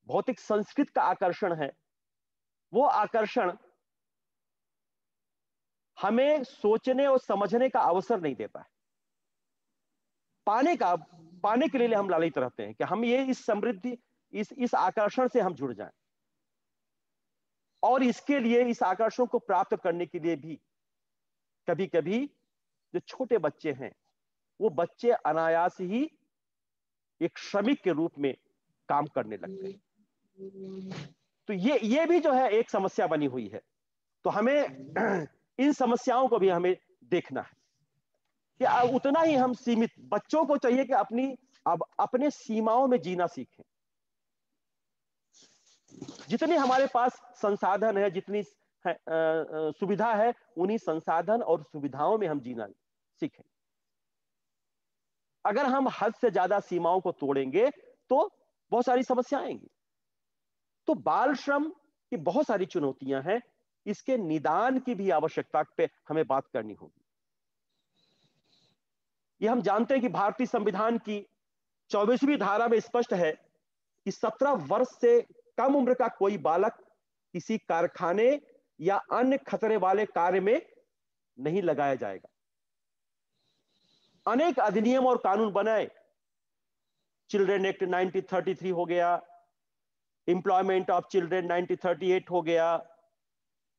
भौतिक संस्कृत का आकर्षण है। वो आकर्षण हमें सोचने और समझने का अवसर नहीं देता है। पाने का, पाने के लिए हम लालित रहते हैं कि हम ये इस समृद्धि, इस इस आकर्षण से हम जुड़ जाएँ। और इसके लिए, इस आकर्षण को प्राप्त करने के लिए भी कभी कभी जो छोटे बच्चे हैं, वो बच्चे अनायास ही एक श्रमिक के रूप में काम करने लगते हैं। तो ये ये भी जो है एक समस्या बनी हुई है। तो हमें इन समस्याओं को भी हमें देखना है। कि उतना ही हम सीमित बच्चों को चाहिए कि अपनी अब अपने सीमाओं में जीना सीखें। जितने हमारे पास संसाधन है जितनी है, आ, सुविधा है उन्हीं संसाधन और सुविधाओं में हम जीना सीखें। अगर हम हद से ज़्यादा सीमाओं को तोड़ेंगे तो बहुत सारी समस्या आएँगी। तो बाल श्रम की बहुत सारी चुनौतियाँ हैं। इसके निदान की भी आवश्यकता पे हमें बात करनी होगी। ये हम जानते हैं कि भारतीय संविधान की चौबीसवीं धारा में स्पष्ट है कि सत्रह वर्ष से कम उम्र का कोई बालक किसी कारखाने या अन्य खतरे वाले कार्य में नहीं लगाया जाएगा। अनेक अधिनियम और कानून बनाए। चिल्ड्रेन एक्ट 1933 हो गया एम्प्लॉयमेंट ऑफ़ चिल्ड्रेन 1938 हो गया।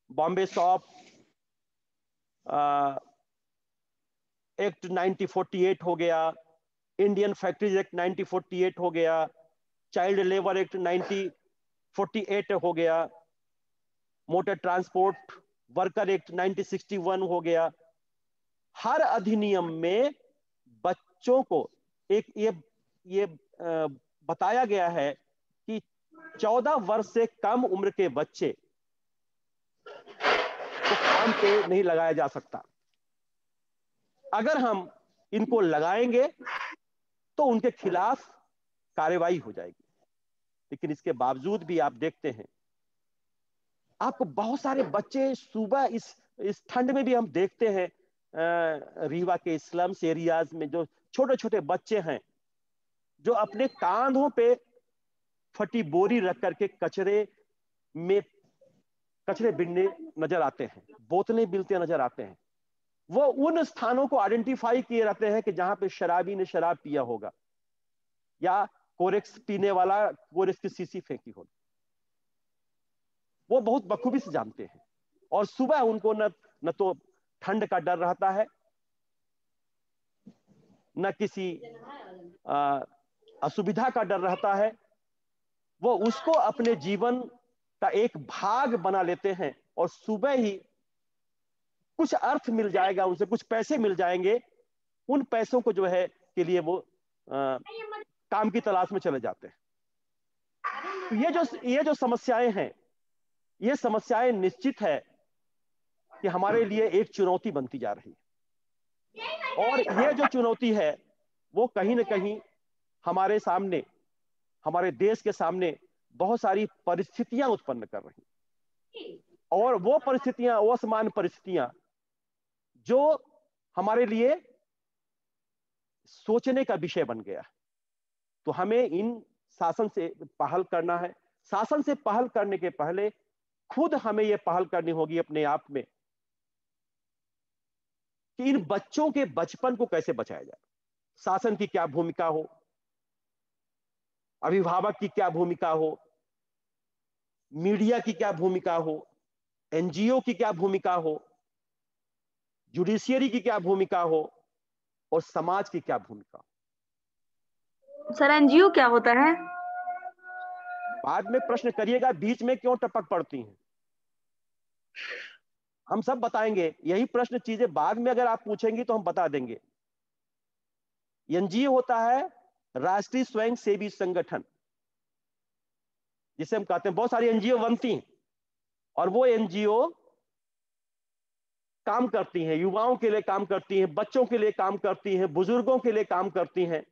बॉम्बे सॉप एक्ट 1948 हो गया। इंडियन फैक्ट्रीज एक्ट 1948 हो गया। चाइल्ड लेबर एक्ट 1948 हो गया। मोटर ट्रांसपोर्ट वर्कर एक्ट 1961 हो गया। हर अधिनियम में बच्चों को एक ये ये बताया गया है 14 वर्ष से कम उम्र के बच्चे को काम पे नहीं लगाया जा सकता। अगर हम इनको लगाएँगे तो उनके खिलाफ कार्रवाई हो जाएगी। लेकिन इसके बावजूद भी आप देखते हैं, आपको बहुत सारे बच्चे सुबह इस इस ठंड में भी हम देखते हैं रीवा के स्लम्स एरियाज़ में जो छोटे छोटे बच्चे हैं, जो अपने कांधों पे फटी बोरी रख करके कचरे में, कचरे बिनने नज़र आते हैं, बोतलें बिलते नज़र आते हैं। वो उन स्थानों को आइडेंटिफाई किए रहते हैं कि जहाँ पे शराबी ने शराब पिया होगा, या कोरेक्स पीने वाला कोरेक्स की सीसी फेंकी होगी। वो बहुत बखूबी से जानते हैं, और सुबह उनको न न तो ठंड का डर रहता है, न किसी असुविधा का डर रहता है वो उसको अपने जीवन का एक भाग बना लेते हैं और सुबह ही कुछ अर्थ मिल जाएगा उनसे कुछ पैसे मिल जाएँगे उन पैसों को जो है के लिए वो आ, काम की तलाश में चले जाते हैं। तो ये जो ये जो समस्याएँ हैं ये समस्याएँ निश्चित है कि हमारे लिए एक चुनौती बनती जा रही है। और ये जो चुनौती है वो कहीं ना कहीं हमारे सामने हमारे देश के सामने बहुत सारी परिस्थितियाँ उत्पन्न कर रही और वो परिस्थितियाँ, वो समान परिस्थितियाँ जो हमारे लिए सोचने का विषय बन गया तो हमें इन शासन से पहल करना है। शासन से पहल करने के पहले खुद हमें यह पहल करनी होगी अपने आप में कि इन बच्चों के बचपन को कैसे बचाया जाए। शासन की क्या भूमिका हो? अभिभावक की क्या भूमिका हो? मीडिया की क्या भूमिका हो? एनजीओ की क्या भूमिका हो? जुडिशियरी की क्या भूमिका हो? और समाज की क्या भूमिका हो? सर एनजीओ क्या होता है? बाद में प्रश्न करिएगा बीच में क्यों टपक पड़ती हैं? हम सब बताएँगे यही प्रश्न चीज़ें बाद में अगर आप पूछेंगे तो हम बता देंगे। एनजीओ होता है राष्ट्रीय स्वयं सेवी संगठन, जिसे हम कहते हैं। बहुत सारी एनजीओ बनती हैं और वो एनजीओ काम करती हैं, युवाओं के लिए काम करती हैं, बच्चों के लिए काम करती हैं, बुज़ुर्गों के लिए काम करती हैं।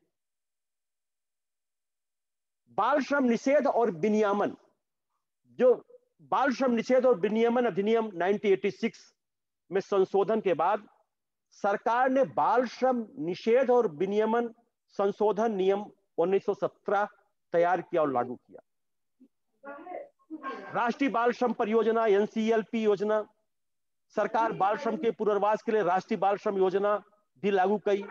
बाल श्रम निषेध और विनियमन, जो बाल श्रम निषेध और विनियमन अधिनियम 1986 में संशोधन के बाद सरकार ने बाल श्रम निषेध और विनियमन संशोधन नियम 1917 तैयार किया और लागू किया। राष्ट्रीय बाल श्रम परियोजना एनसीएलपी योजना, सरकार बाल श्रम के पुनर्वास के लिए राष्ट्रीय बाल श्रम योजना भी लागू की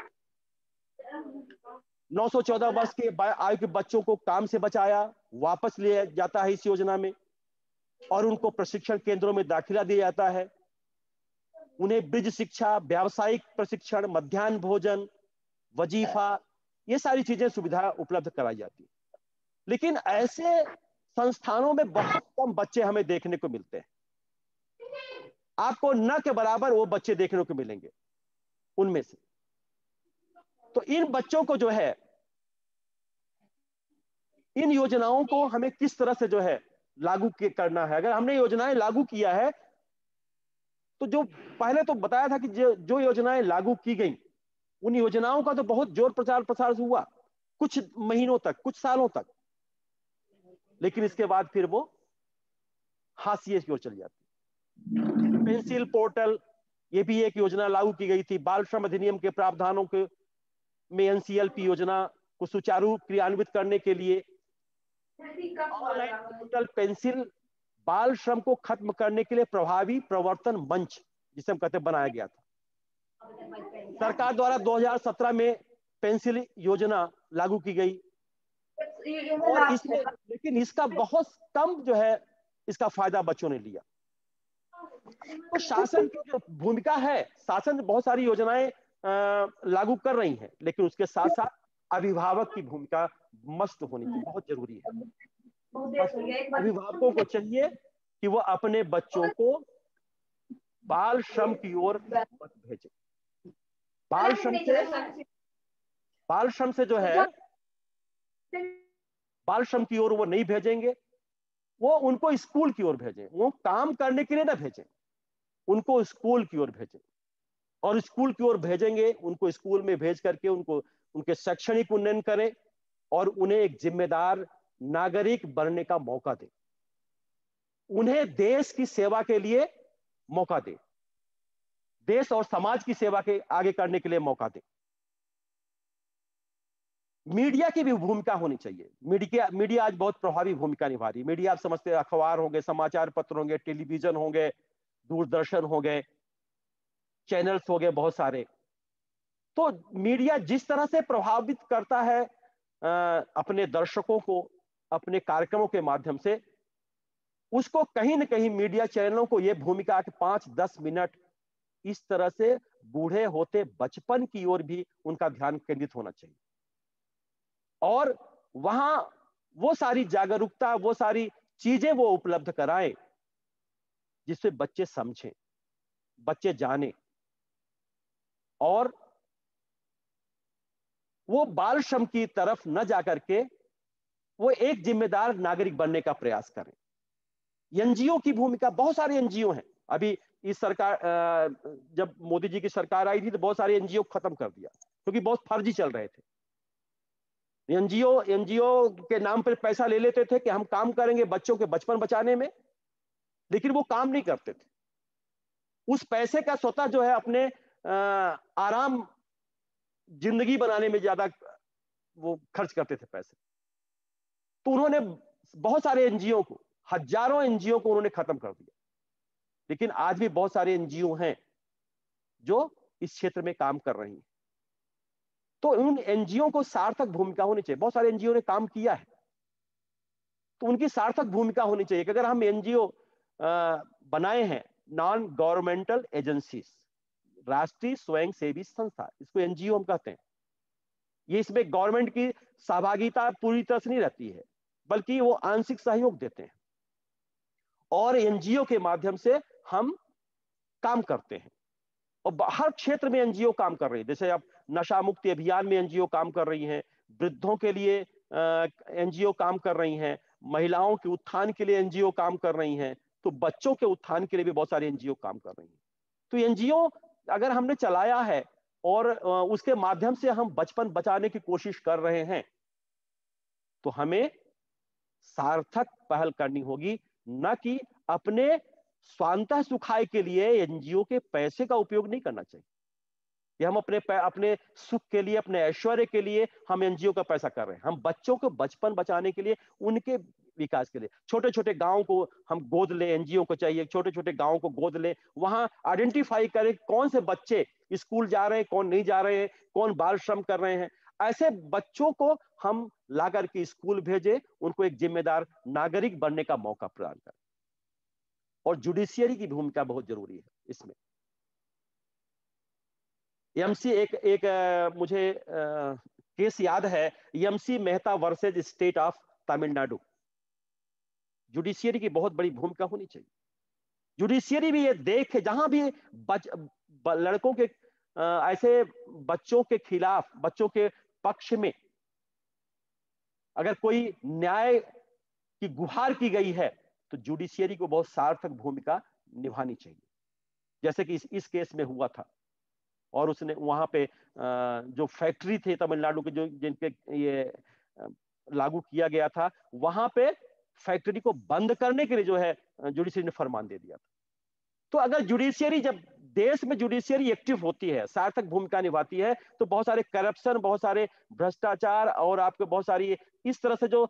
914 वर्ष के आयु के बच्चों को काम से बचाया, वापस लिया जाता है इस योजना में और उनको प्रशिक्षण केंद्रों में दाखिला दिया जाता है। उन्हें ब्रिज शिक्षा, व्यावसायिक प्रशिक्षण, मध्यान्ह भोजन, वजीफा ये सारी चीज़ें सुविधा उपलब्ध कराई जाती है। लेकिन ऐसे संस्थानों में बहुत कम बच्चे हमें देखने को मिलते हैं। आपको न के बराबर वो बच्चे देखने को मिलेंगे, उनमें से। तो इन बच्चों को जो है, इन योजनाओं को हमें किस तरह से जो है लागू करना है? अगर हमने योजनाएँ लागू किया है तो जो पहले तो बताया था कि जो जो योजनाएँ लागू की गई उन योजनाओं का तो बहुत ज़ोर प्रचार प्रसार हुआ, कुछ महीनों तक, कुछ सालों तक। लेकिन इसके बाद फिर वो हाशिए की ओर चली जाती। पेंसिल पोर्टल, ये भी एक योजना लागू की गई थी। बाल श्रम अधिनियम के प्रावधानों के में एनसीएलपी योजना को सुचारू क्रियान्वित करने के लिए डिजिटल पेंसिल बाल श्रम को खत्म करने के लिए प्रभावी प्रवर्तन मंच, जिसे हम कहते बनाया गया था। सरकार द्वारा 2017 में पेंसिल योजना लागू की गई। और इसमें, लेकिन इसका बहुत कम जो है, इसका फ़ायदा बच्चों ने लिया। तो शासन की जो भूमिका है, शासन बहुत सारी योजनाएँ लागू कर रही हैं, लेकिन उसके साथ साथ अभिभावक की भूमिका मस्त होनी चाहिए, बहुत ज़रूरी है। अभिभावकों को चाहिए कि वो अपने बच्चों को बाल श्रम की ओर मत भेजे। बाल श्रम से बाल श्रम से जो है बाल श्रम की ओर वो नहीं भेजेंगे। वो उनको स्कूल की ओर भेजें। वो काम करने के लिए ना भेजें। उनको स्कूल की ओर भेजें। और स्कूल की ओर भेजेंगे, उनको स्कूल में भेज करके उनको उनके शैक्षणिक उन्नयन करें और उन्हें एक जिम्मेदार नागरिक बनने का मौका दें। उन्हें देश की सेवा के लिए मौका दें। देश और समाज की सेवा के आगे करने के लिए मौका दे। मीडिया की भी भूमिका होनी चाहिए। मीडिया मीडिया आज बहुत प्रभावी भूमिका निभा रही है। मीडिया आप समझते हैं अखबार होंगे समाचार पत्र होंगे टेलीविज़न होंगे दूरदर्शन हो गए चैनल्स हो गए बहुत सारे। तो मीडिया जिस तरह से प्रभावित करता है आ, अपने दर्शकों को अपने कार्यक्रमों के माध्यम से उसको कहीं ना कहीं मीडिया चैनलों को यह भूमिका कि पाँच दस मिनट इस तरह से बूढ़े होते बचपन की ओर भी उनका ध्यान केंद्रित होना चाहिए। और वहाँ वो सारी जागरूकता, वो सारी चीज़ें वो उपलब्ध कराएँ, जिससे बच्चे समझें, बच्चे जाने। और वो बाल श्रम की तरफ़ न जाकर के वो एक जिम्मेदार नागरिक बनने का प्रयास करें। एनजीओ की भूमिका, बहुत सारे एनजीओ हैं। अभी इस सरकार जब मोदी जी की सरकार आई थी तो बहुत सारे एनजीओ खत्म कर दिया, क्योंकि बहुत फर्जी चल रहे थे। एनजीओ एनजीओ के नाम पर पैसा ले लेते थे कि हम काम करेंगे बच्चों के बचपन बचाने में, लेकिन वो काम नहीं करते थे। उस पैसे का स्वतः जो है अपने आराम, ज़िंदगी बनाने में ज़्यादा वो खर्च करते थे पैसे। तो उन्होंने बहुत सारे एनजीओ को, हज़ारों एनजीओ को उन्होंने खत्म कर दिया। लेकिन आज भी बहुत सारे एनजीओ हैं जो इस क्षेत्र में काम कर रही हैं। तो उन एनजीओ को सार्थक भूमिका होनी चाहिए। बहुत सारे एनजीओ ने काम किया है। तो उनकी सार्थक भूमिका होनी चाहिए कि अगर हम एनजीओ बनाए हैं नॉन गवर्नमेंटल एजेंसीज राष्ट्रीय स्वयं सेवी संस्था, इसको एनजीओ हम कहते हैं। ये इसमें गवर्नमेंट की सहभागिता पूरी तरह से नहीं रहती है, बल्कि वो आंशिक सहयोग देते हैं। और एनजीओ के माध्यम से हम काम करते हैं। और हर क्षेत्र में एनजीओ काम कर रही है। जैसे अब नशा मुक्ति अभियान में एनजीओ काम कर रही हैं। वृद्धों के लिए एनजीओ काम कर रही हैं। महिलाओं के उत्थान के लिए एनजीओ काम कर रही हैं। तो बच्चों के उत्थान के लिए भी बहुत सारे एनजीओ काम कर रही हैं। तो एनजीओ अगर हमने चलाया है और उसके माध्यम से हम बचपन बचाने की कोशिश कर रहे हैं तो हमें सार्थक पहल करनी होगी। न कि अपने स्वांत सुखाय के लिए एनजीओ के पैसे का उपयोग नहीं करना चाहिए। कि हम अपने अपने सुख के लिए, अपने ऐश्वर्य के लिए हम एनजीओ का पैसा कर रहे हैं। हम बच्चों को बचपन बचाने के लिए, उनके विकास के लिए। छोटे छोटे गाँव को हम गोद ले, एनजीओ को चाहिए छोटे छोटे गाँव को गोद ले, वहाँ आइडेंटिफाई करें कौन से बच्चे स्कूल जा रहे हैं, कौन नहीं जा रहे हैं, कौन बाल श्रम कर रहे हैं। ऐसे बच्चों को हम ला करके स्कूल भेजे, उनको एक जिम्मेदार नागरिक बनने का मौका प्रदान करें। और जुडिशियरी की भूमिका बहुत ज़रूरी है इसमें। एमसी एक एक मुझे आ, केस याद है MC Mehta versus state of Tamil Nadu. Judiciary की बहुत बड़ी भूमिका होनी चाहिए। जुडिशियरी भी ये देख जहाँ भी बच, ब, लड़कों के आ, ऐसे बच्चों के खिलाफ बच्चों के पक्ष में अगर कोई न्याय की गुहार की गई है तो जुडिशियरी को बहुत सार्थक भूमिका निभानी चाहिए। जैसे कि इस, इस केस में हुआ था और उसने वहाँ पे जो फैक्ट्री थे तमिलनाडु के जो जिनके ये लागू किया गया था वहाँ पे फैक्ट्री को बंद करने के लिए जो है जुडिशियरी ने फरमान दे दिया था। तो अगर जुडिशियरी जब देश में जुडिशियरी एक्टिव होती है सार्थक भूमिका निभाती है तो बहुत सारे करप्शन बहुत सारे भ्रष्टाचार और आपके बहुत सारी इस तरह से जो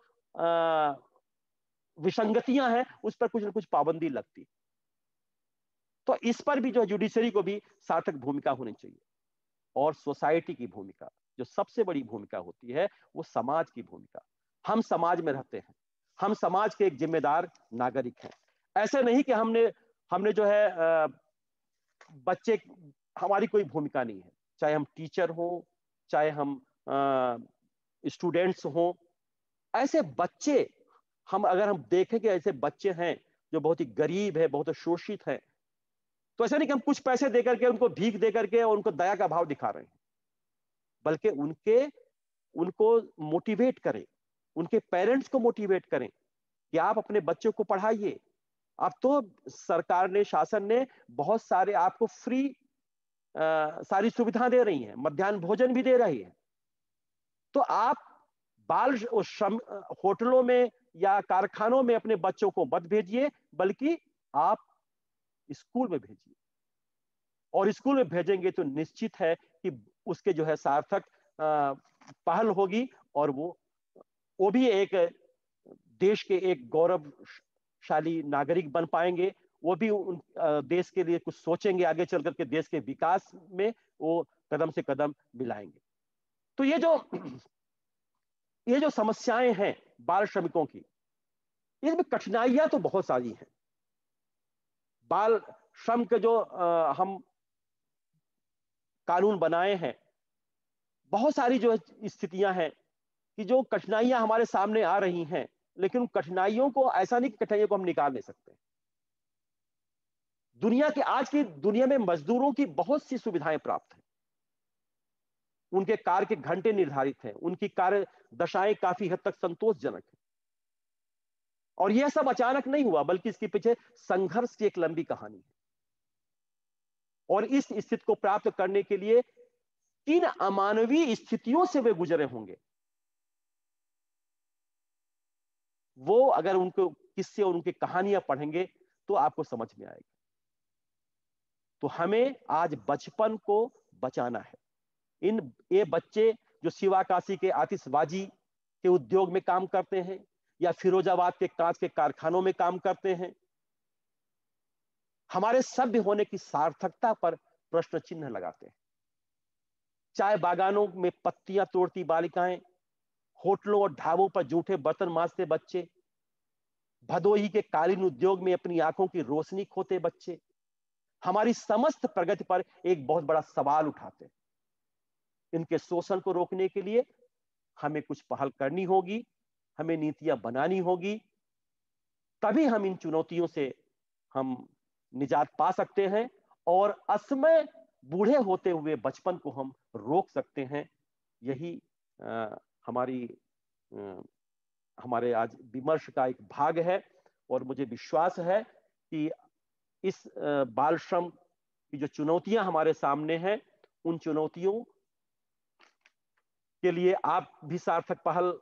विसंगतियाँ हैं, उस पर कुछ ना कुछ पाबंदी लगती। तो इस पर भी जो जुडिशरी को भी सार्थक भूमिका होनी चाहिए। और सोसाइटी की भूमिका, जो सबसे बड़ी भूमिका होती है, वो समाज की भूमिका। हम समाज में रहते हैं। हम समाज के एक जिम्मेदार नागरिक हैं। ऐसे नहीं कि हमने हमने जो है बच्चे, हमारी कोई भूमिका नहीं है। चाहे हम टीचर हो, चाहे हम स्टूडेंट्स हो, ऐसे बच्चे हम अगर हम देखें कि ऐसे बच्चे हैं जो बहुत ही गरीब है बहुत शोषित है तो ऐसा नहीं कि हम कुछ पैसे दे करके उनको भीख दे करके और उनको दया का भाव दिखा रहे हैं बल्कि उनके उनको मोटिवेट करें उनके पेरेंट्स को मोटिवेट करें कि आप अपने बच्चों को पढ़ाइए। अब तो सरकार ने शासन ने बहुत सारे आपको फ्री आ, सारी सुविधा दे रही है मध्यान्ह भोजन भी दे रही है। तो आप बाल श्रम होटलों में या कारखानों में अपने बच्चों को मत भेजिए, बल्कि आप स्कूल में भेजिए। और स्कूल में भेजेंगे तो निश्चित है कि उसके जो है सार्थक पहल होगी और वो वो भी एक देश के एक गौरवशाली नागरिक बन पाएँगे। वो भी उन देश के लिए कुछ सोचेंगे, आगे चल करके देश के विकास में वो कदम से कदम मिलाएँगे। तो ये जो ये जो समस्याएँ हैं बाल श्रमिकों की इसमें कठिनाइयाँ तो बहुत सारी हैं। बाल श्रम के जो आ, हम कानून बनाए हैं बहुत सारी जो स्थितियाँ हैं कि जो कठिनाइयाँ हमारे सामने आ रही हैं लेकिन उन कठिनाइयों को ऐसा नहीं कि कठिनाइयों को हम निकाल नहीं सकते। दुनिया के आज की दुनिया में मजदूरों की बहुत सी सुविधाएँ प्राप्त हैं। उनके कार्य के घंटे निर्धारित हैं, उनकी कार्य दशाएँ काफ़ी हद तक संतोषजनक है। और यह सब अचानक नहीं हुआ, बल्कि इसके पीछे संघर्ष की एक लंबी कहानी है। और इस स्थिति को प्राप्त करने के लिए किन अमानवीय स्थितियों से वे गुजरे होंगे। वो अगर उनको, किस्से और उनकी कहानियाँ पढ़ेंगे तो आपको समझ में आएगा। तो हमें आज बचपन को बचाना है। इन ये बच्चे जो शिवाकाशी के आतिशबाजी के उद्योग में काम करते हैं या फिरोजाबाद के कांच के कारखानों में काम करते हैं, हमारे सभ्य होने की सार्थकता पर प्रश्न चिन्ह लगाते हैं। चाय बागानों में पत्तियाँ तोड़ती बालिकाएँ, होटलों और ढाबों पर जूठे बर्तन मांजते बच्चे, भदोही के कालीन उद्योग में अपनी आँखों की रोशनी खोते बच्चे, हमारी समस्त प्रगति पर एक बहुत बड़ा सवाल उठाते इनके शोषण को रोकने के लिए हमें कुछ पहल करनी होगी हमें नीतियाँ बनानी होगी तभी हम इन चुनौतियों से हम निजात पा सकते हैं और असमय बूढ़े होते हुए बचपन को हम रोक सकते हैं। यही आ, हमारी आ, हमारे आज विमर्श का एक भाग है और मुझे विश्वास है कि इस बाल श्रम की जो चुनौतियाँ हमारे सामने हैं उन चुनौतियों के लिए आप भी सार्थक पहल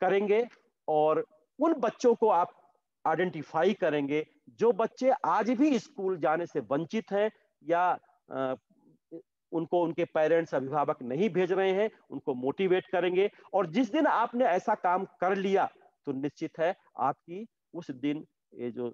करेंगे और उन बच्चों को आप आइडेंटिफाई करेंगे जो बच्चे आज भी स्कूल जाने से वंचित हैं या उनको उनके पेरेंट्स अभिभावक नहीं भेज रहे हैं, उनको मोटिवेट करेंगे और जिस दिन आपने ऐसा काम कर लिया तो निश्चित है आपकी उस दिन ये जो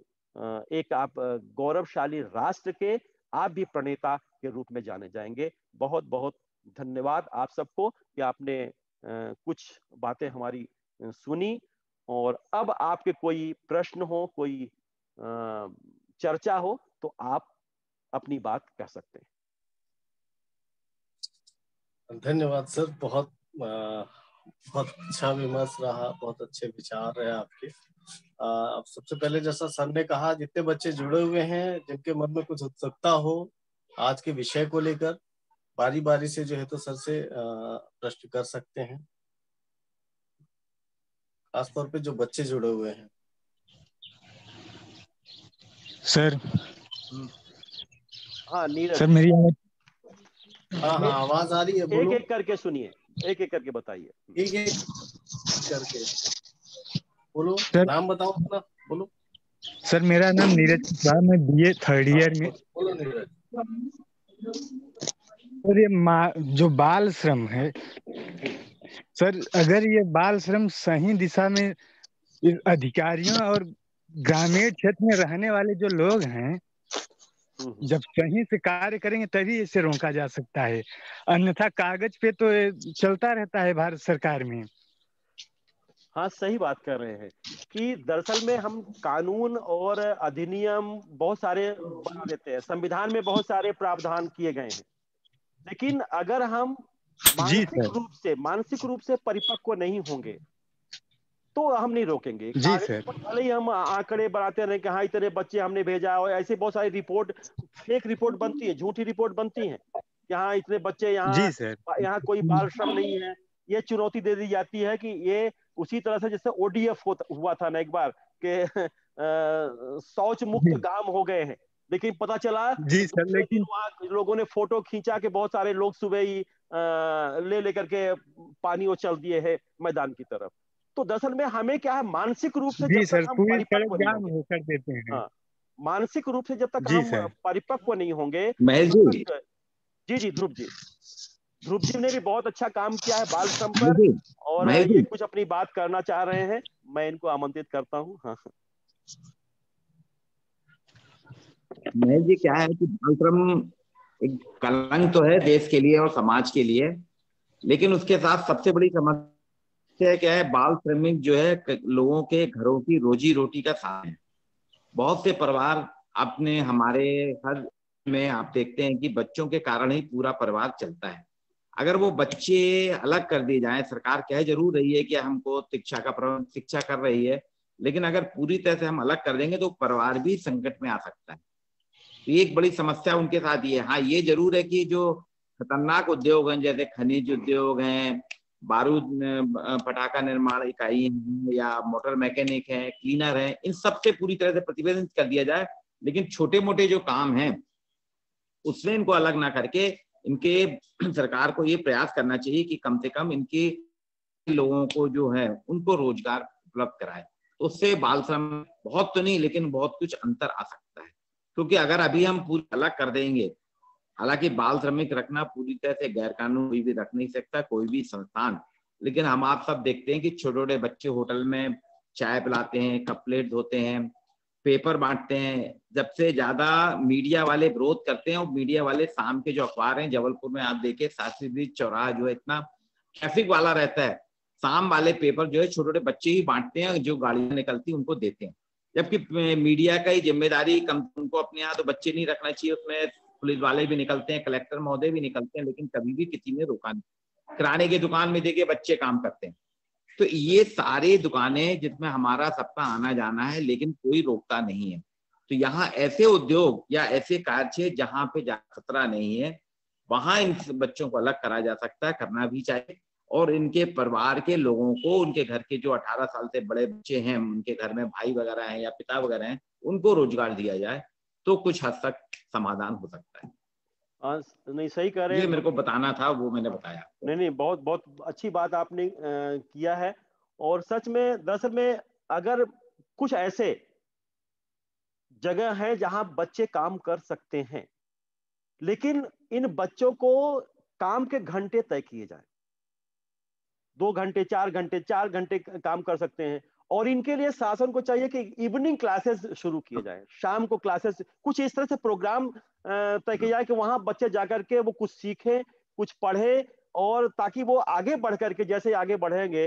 एक आप गौरवशाली राष्ट्र के, आप भी प्रणेता के रूप में जाने जाएँगे। बहुत बहुत धन्यवाद आप सबको कि आपने कुछ बातें हमारी सुनी। और अब आपके कोई प्रश्न हो, कोई चर्चा हो तो आप अपनी बात कह सकते हैं। धन्यवाद सर, बहुत बहुत अच्छा विमर्श रहा, बहुत अच्छे विचार रहे आपके। अब सबसे पहले जैसा सर ने कहा, जितने बच्चे जुड़े हुए हैं, जिनके मन में कुछ उत्सुकता हो, आज के विषय को लेकर बारी बारी से जो है तो सर से प्रश्न कर सकते हैं। खासतौर पे जो बच्चे जुड़े हुए हैं। सर। हाँ नीरज। सर मेरी हाँ हाँ आवाज़ आ रही है बोलो। एक एक करके सुनिए एक एक करके बताइए। एक एक करके। बोलो सर- नाम बताओ अपना बोलो। सर मेरा नाम नीरज मैं बीए थर्ड ईयर में बोलो नीरज। और ये जो बाल श्रम है सर अगर ये बाल श्रम सही दिशा में अधिकारियों और ग्रामीण क्षेत्र में रहने वाले जो लोग हैं हम्म, जब सही से कार्य करेंगे तभी इसे रोका जा सकता है। अन्यथा कागज़ पे तो चलता रहता है भारत सरकार में। हाँ सही बात कर रहे हैं कि दरअसल में हम कानून और अधिनियम बहुत सारे बना देते हैं संविधान में बहुत सारे प्रावधान किए गए हैं। लेकिन अगर हम मानसिक रूप से मानसिक रूप से परिपक्व नहीं होंगे तो हम नहीं रोकेंगे। जी, सर। भले ही हम आंकड़े बढ़ाते रहे कि हाँ इतने बच्चे हमने भेजा और ऐसे बहुत सारी रिपोर्ट फेक रिपोर्ट बनती है झूठी रिपोर्ट बनती है कि हाँ इतने बच्चे यहाँ यहाँ कोई बाल श्रम नहीं है। ये चुनौती दे दी जाती है कि ये उसी तरह से जैसे ओडीएफ हुआ था ना एक बार के शौच मुक्त। गाँव हो गए हैं। लेकिन पता चला जी सर लेकिन वहाँ लोगों ने फ़ोटो खींचा के बहुत सारे लोग सुबह ही ले लेकर के पानी वो चल दिए है मैदान की तरफ़। तो दरअसल में हमें क्या है मानसिक रूप से जी जब सर तक पूरी परिपक्व तरह नहीं होंगे। देते हैं। हाँ, मानसिक रूप से जब तक जी, हम परिपक्व नहीं होंगे जी। जी जी ध्रुव जी। ध्रुव जी ने भी बहुत अच्छा काम किया है बाल श्रम पर और ये कुछ अपनी बात करना चाह रहे हैं मैं इनको आमंत्रित करता हूँ हाँ। महेश जी क्या है कि बाल श्रम एक कलंक तो है देश के लिए और समाज के लिए, लेकिन उसके साथ सबसे बड़ी समस्या क्या है बाल श्रमिक जो है लोगों के घरों की रोजी रोटी का साधन है। बहुत से परिवार अपने, हमारे हर में आप देखते हैं कि बच्चों के कारण ही पूरा परिवार चलता है। अगर वो बच्चे अलग कर दिए जाएँ, सरकार कह ज़रूर रही है कि हमको शिक्षा का शिक्षा कर रही है, लेकिन अगर पूरी तरह से हम अलग कर देंगे तो परिवार भी संकट में आ सकता है। ये एक बड़ी समस्या उनके साथ ये है। हाँ ये ज़रूर है कि जो खतरनाक उद्योग हैं, जैसे खनिज उद्योग हैं, बारूद पटाखा निर्माण इकाई हैं या मोटर मैकेनिक है, क्लीनर है, इन सबसे पूरी तरह से प्रतिबंधित कर दिया जाए। लेकिन छोटे मोटे जो काम हैं, उसमें इनको अलग ना करके इनके सरकार को ये प्रयास करना चाहिए कि कम से कम इनके लोगों को जो है, उनको रोज़गार उपलब्ध कराए। तो उससे बाल श्रम बहुत तो नहीं, लेकिन बहुत कुछ अंतर आ सकता है। क्योंकि अगर अभी हम पूरी अलग कर देंगे, हालाँकि बाल श्रमिक रखना पूरी तरह से गैर कानून कोई भी रख नहीं सकता, कोई भी संस्थान। लेकिन हम आप सब देखते हैं कि छोटे छोटे बच्चे होटल में चाय पिलाते हैं, कप प्लेट धोते हैं, पेपर बांटते हैं। जब से ज़्यादा मीडिया वाले विरोध करते हैं और मीडिया वाले शाम के जो अखबार हैं, जबलपुर में आप देखे शास्त्री चौराहा जो है, इतना ट्रैफ़िक वाला रहता है। शाम वाले पेपर जो है छोटे छोटे बच्चे ही बांटते हैं, जो गाड़ियाँ निकलती उनको देते हैं। जबकि मीडिया का ही ज़िम्मेदारी कम, उनको अपने यहाँ तो बच्चे नहीं रखना चाहिए, उसमें पुलिस वाले भी निकलते हैं, कलेक्टर महोदय भी निकलते हैं, लेकिन कभी भी किसी ने रोका नहीं। किराने की दुकान में देखिए बच्चे काम करते हैं। तो ये सारे दुकानें जिसमें हमारा सबका आना जाना है, लेकिन कोई रोकता नहीं है। तो यहाँ ऐसे उद्योग या ऐसे कार्य जहाँ पे खतरा नहीं है, वहाँ इन बच्चों को अलग करा जा सकता है, करना भी चाहिए। और इनके परिवार के लोगों को उनके घर के जो 18 साल से बड़े बच्चे हैं उनके घर में भाई वगैरह हैं या पिता वगैरह हैं उनको रोज़गार दिया जाए तो कुछ हद तक समाधान हो सकता है। हाँ, नहीं सही कह रहे ये हैं। मेरे को बताना था वो मैंने बताया। नहीं नहीं बहुत बहुत अच्छी बात आपने अ, किया है। और सच में दरअसल में अगर कुछ ऐसे जगह है जहाँ बच्चे काम कर सकते हैं लेकिन इन बच्चों को काम के घंटे तय किए जाए। दो घंटे, चार घंटे चार घंटे काम कर सकते हैं। और इनके लिए शासन को चाहिए कि इवनिंग क्लासेस शुरू किए जाए। शाम को क्लासेस कुछ इस तरह से प्रोग्राम तय किया जाए कि वहाँ बच्चे जाकर के वो कुछ सीखें, कुछ पढ़े और ताकि वो आगे बढ़ करके, जैसे आगे बढ़ेंगे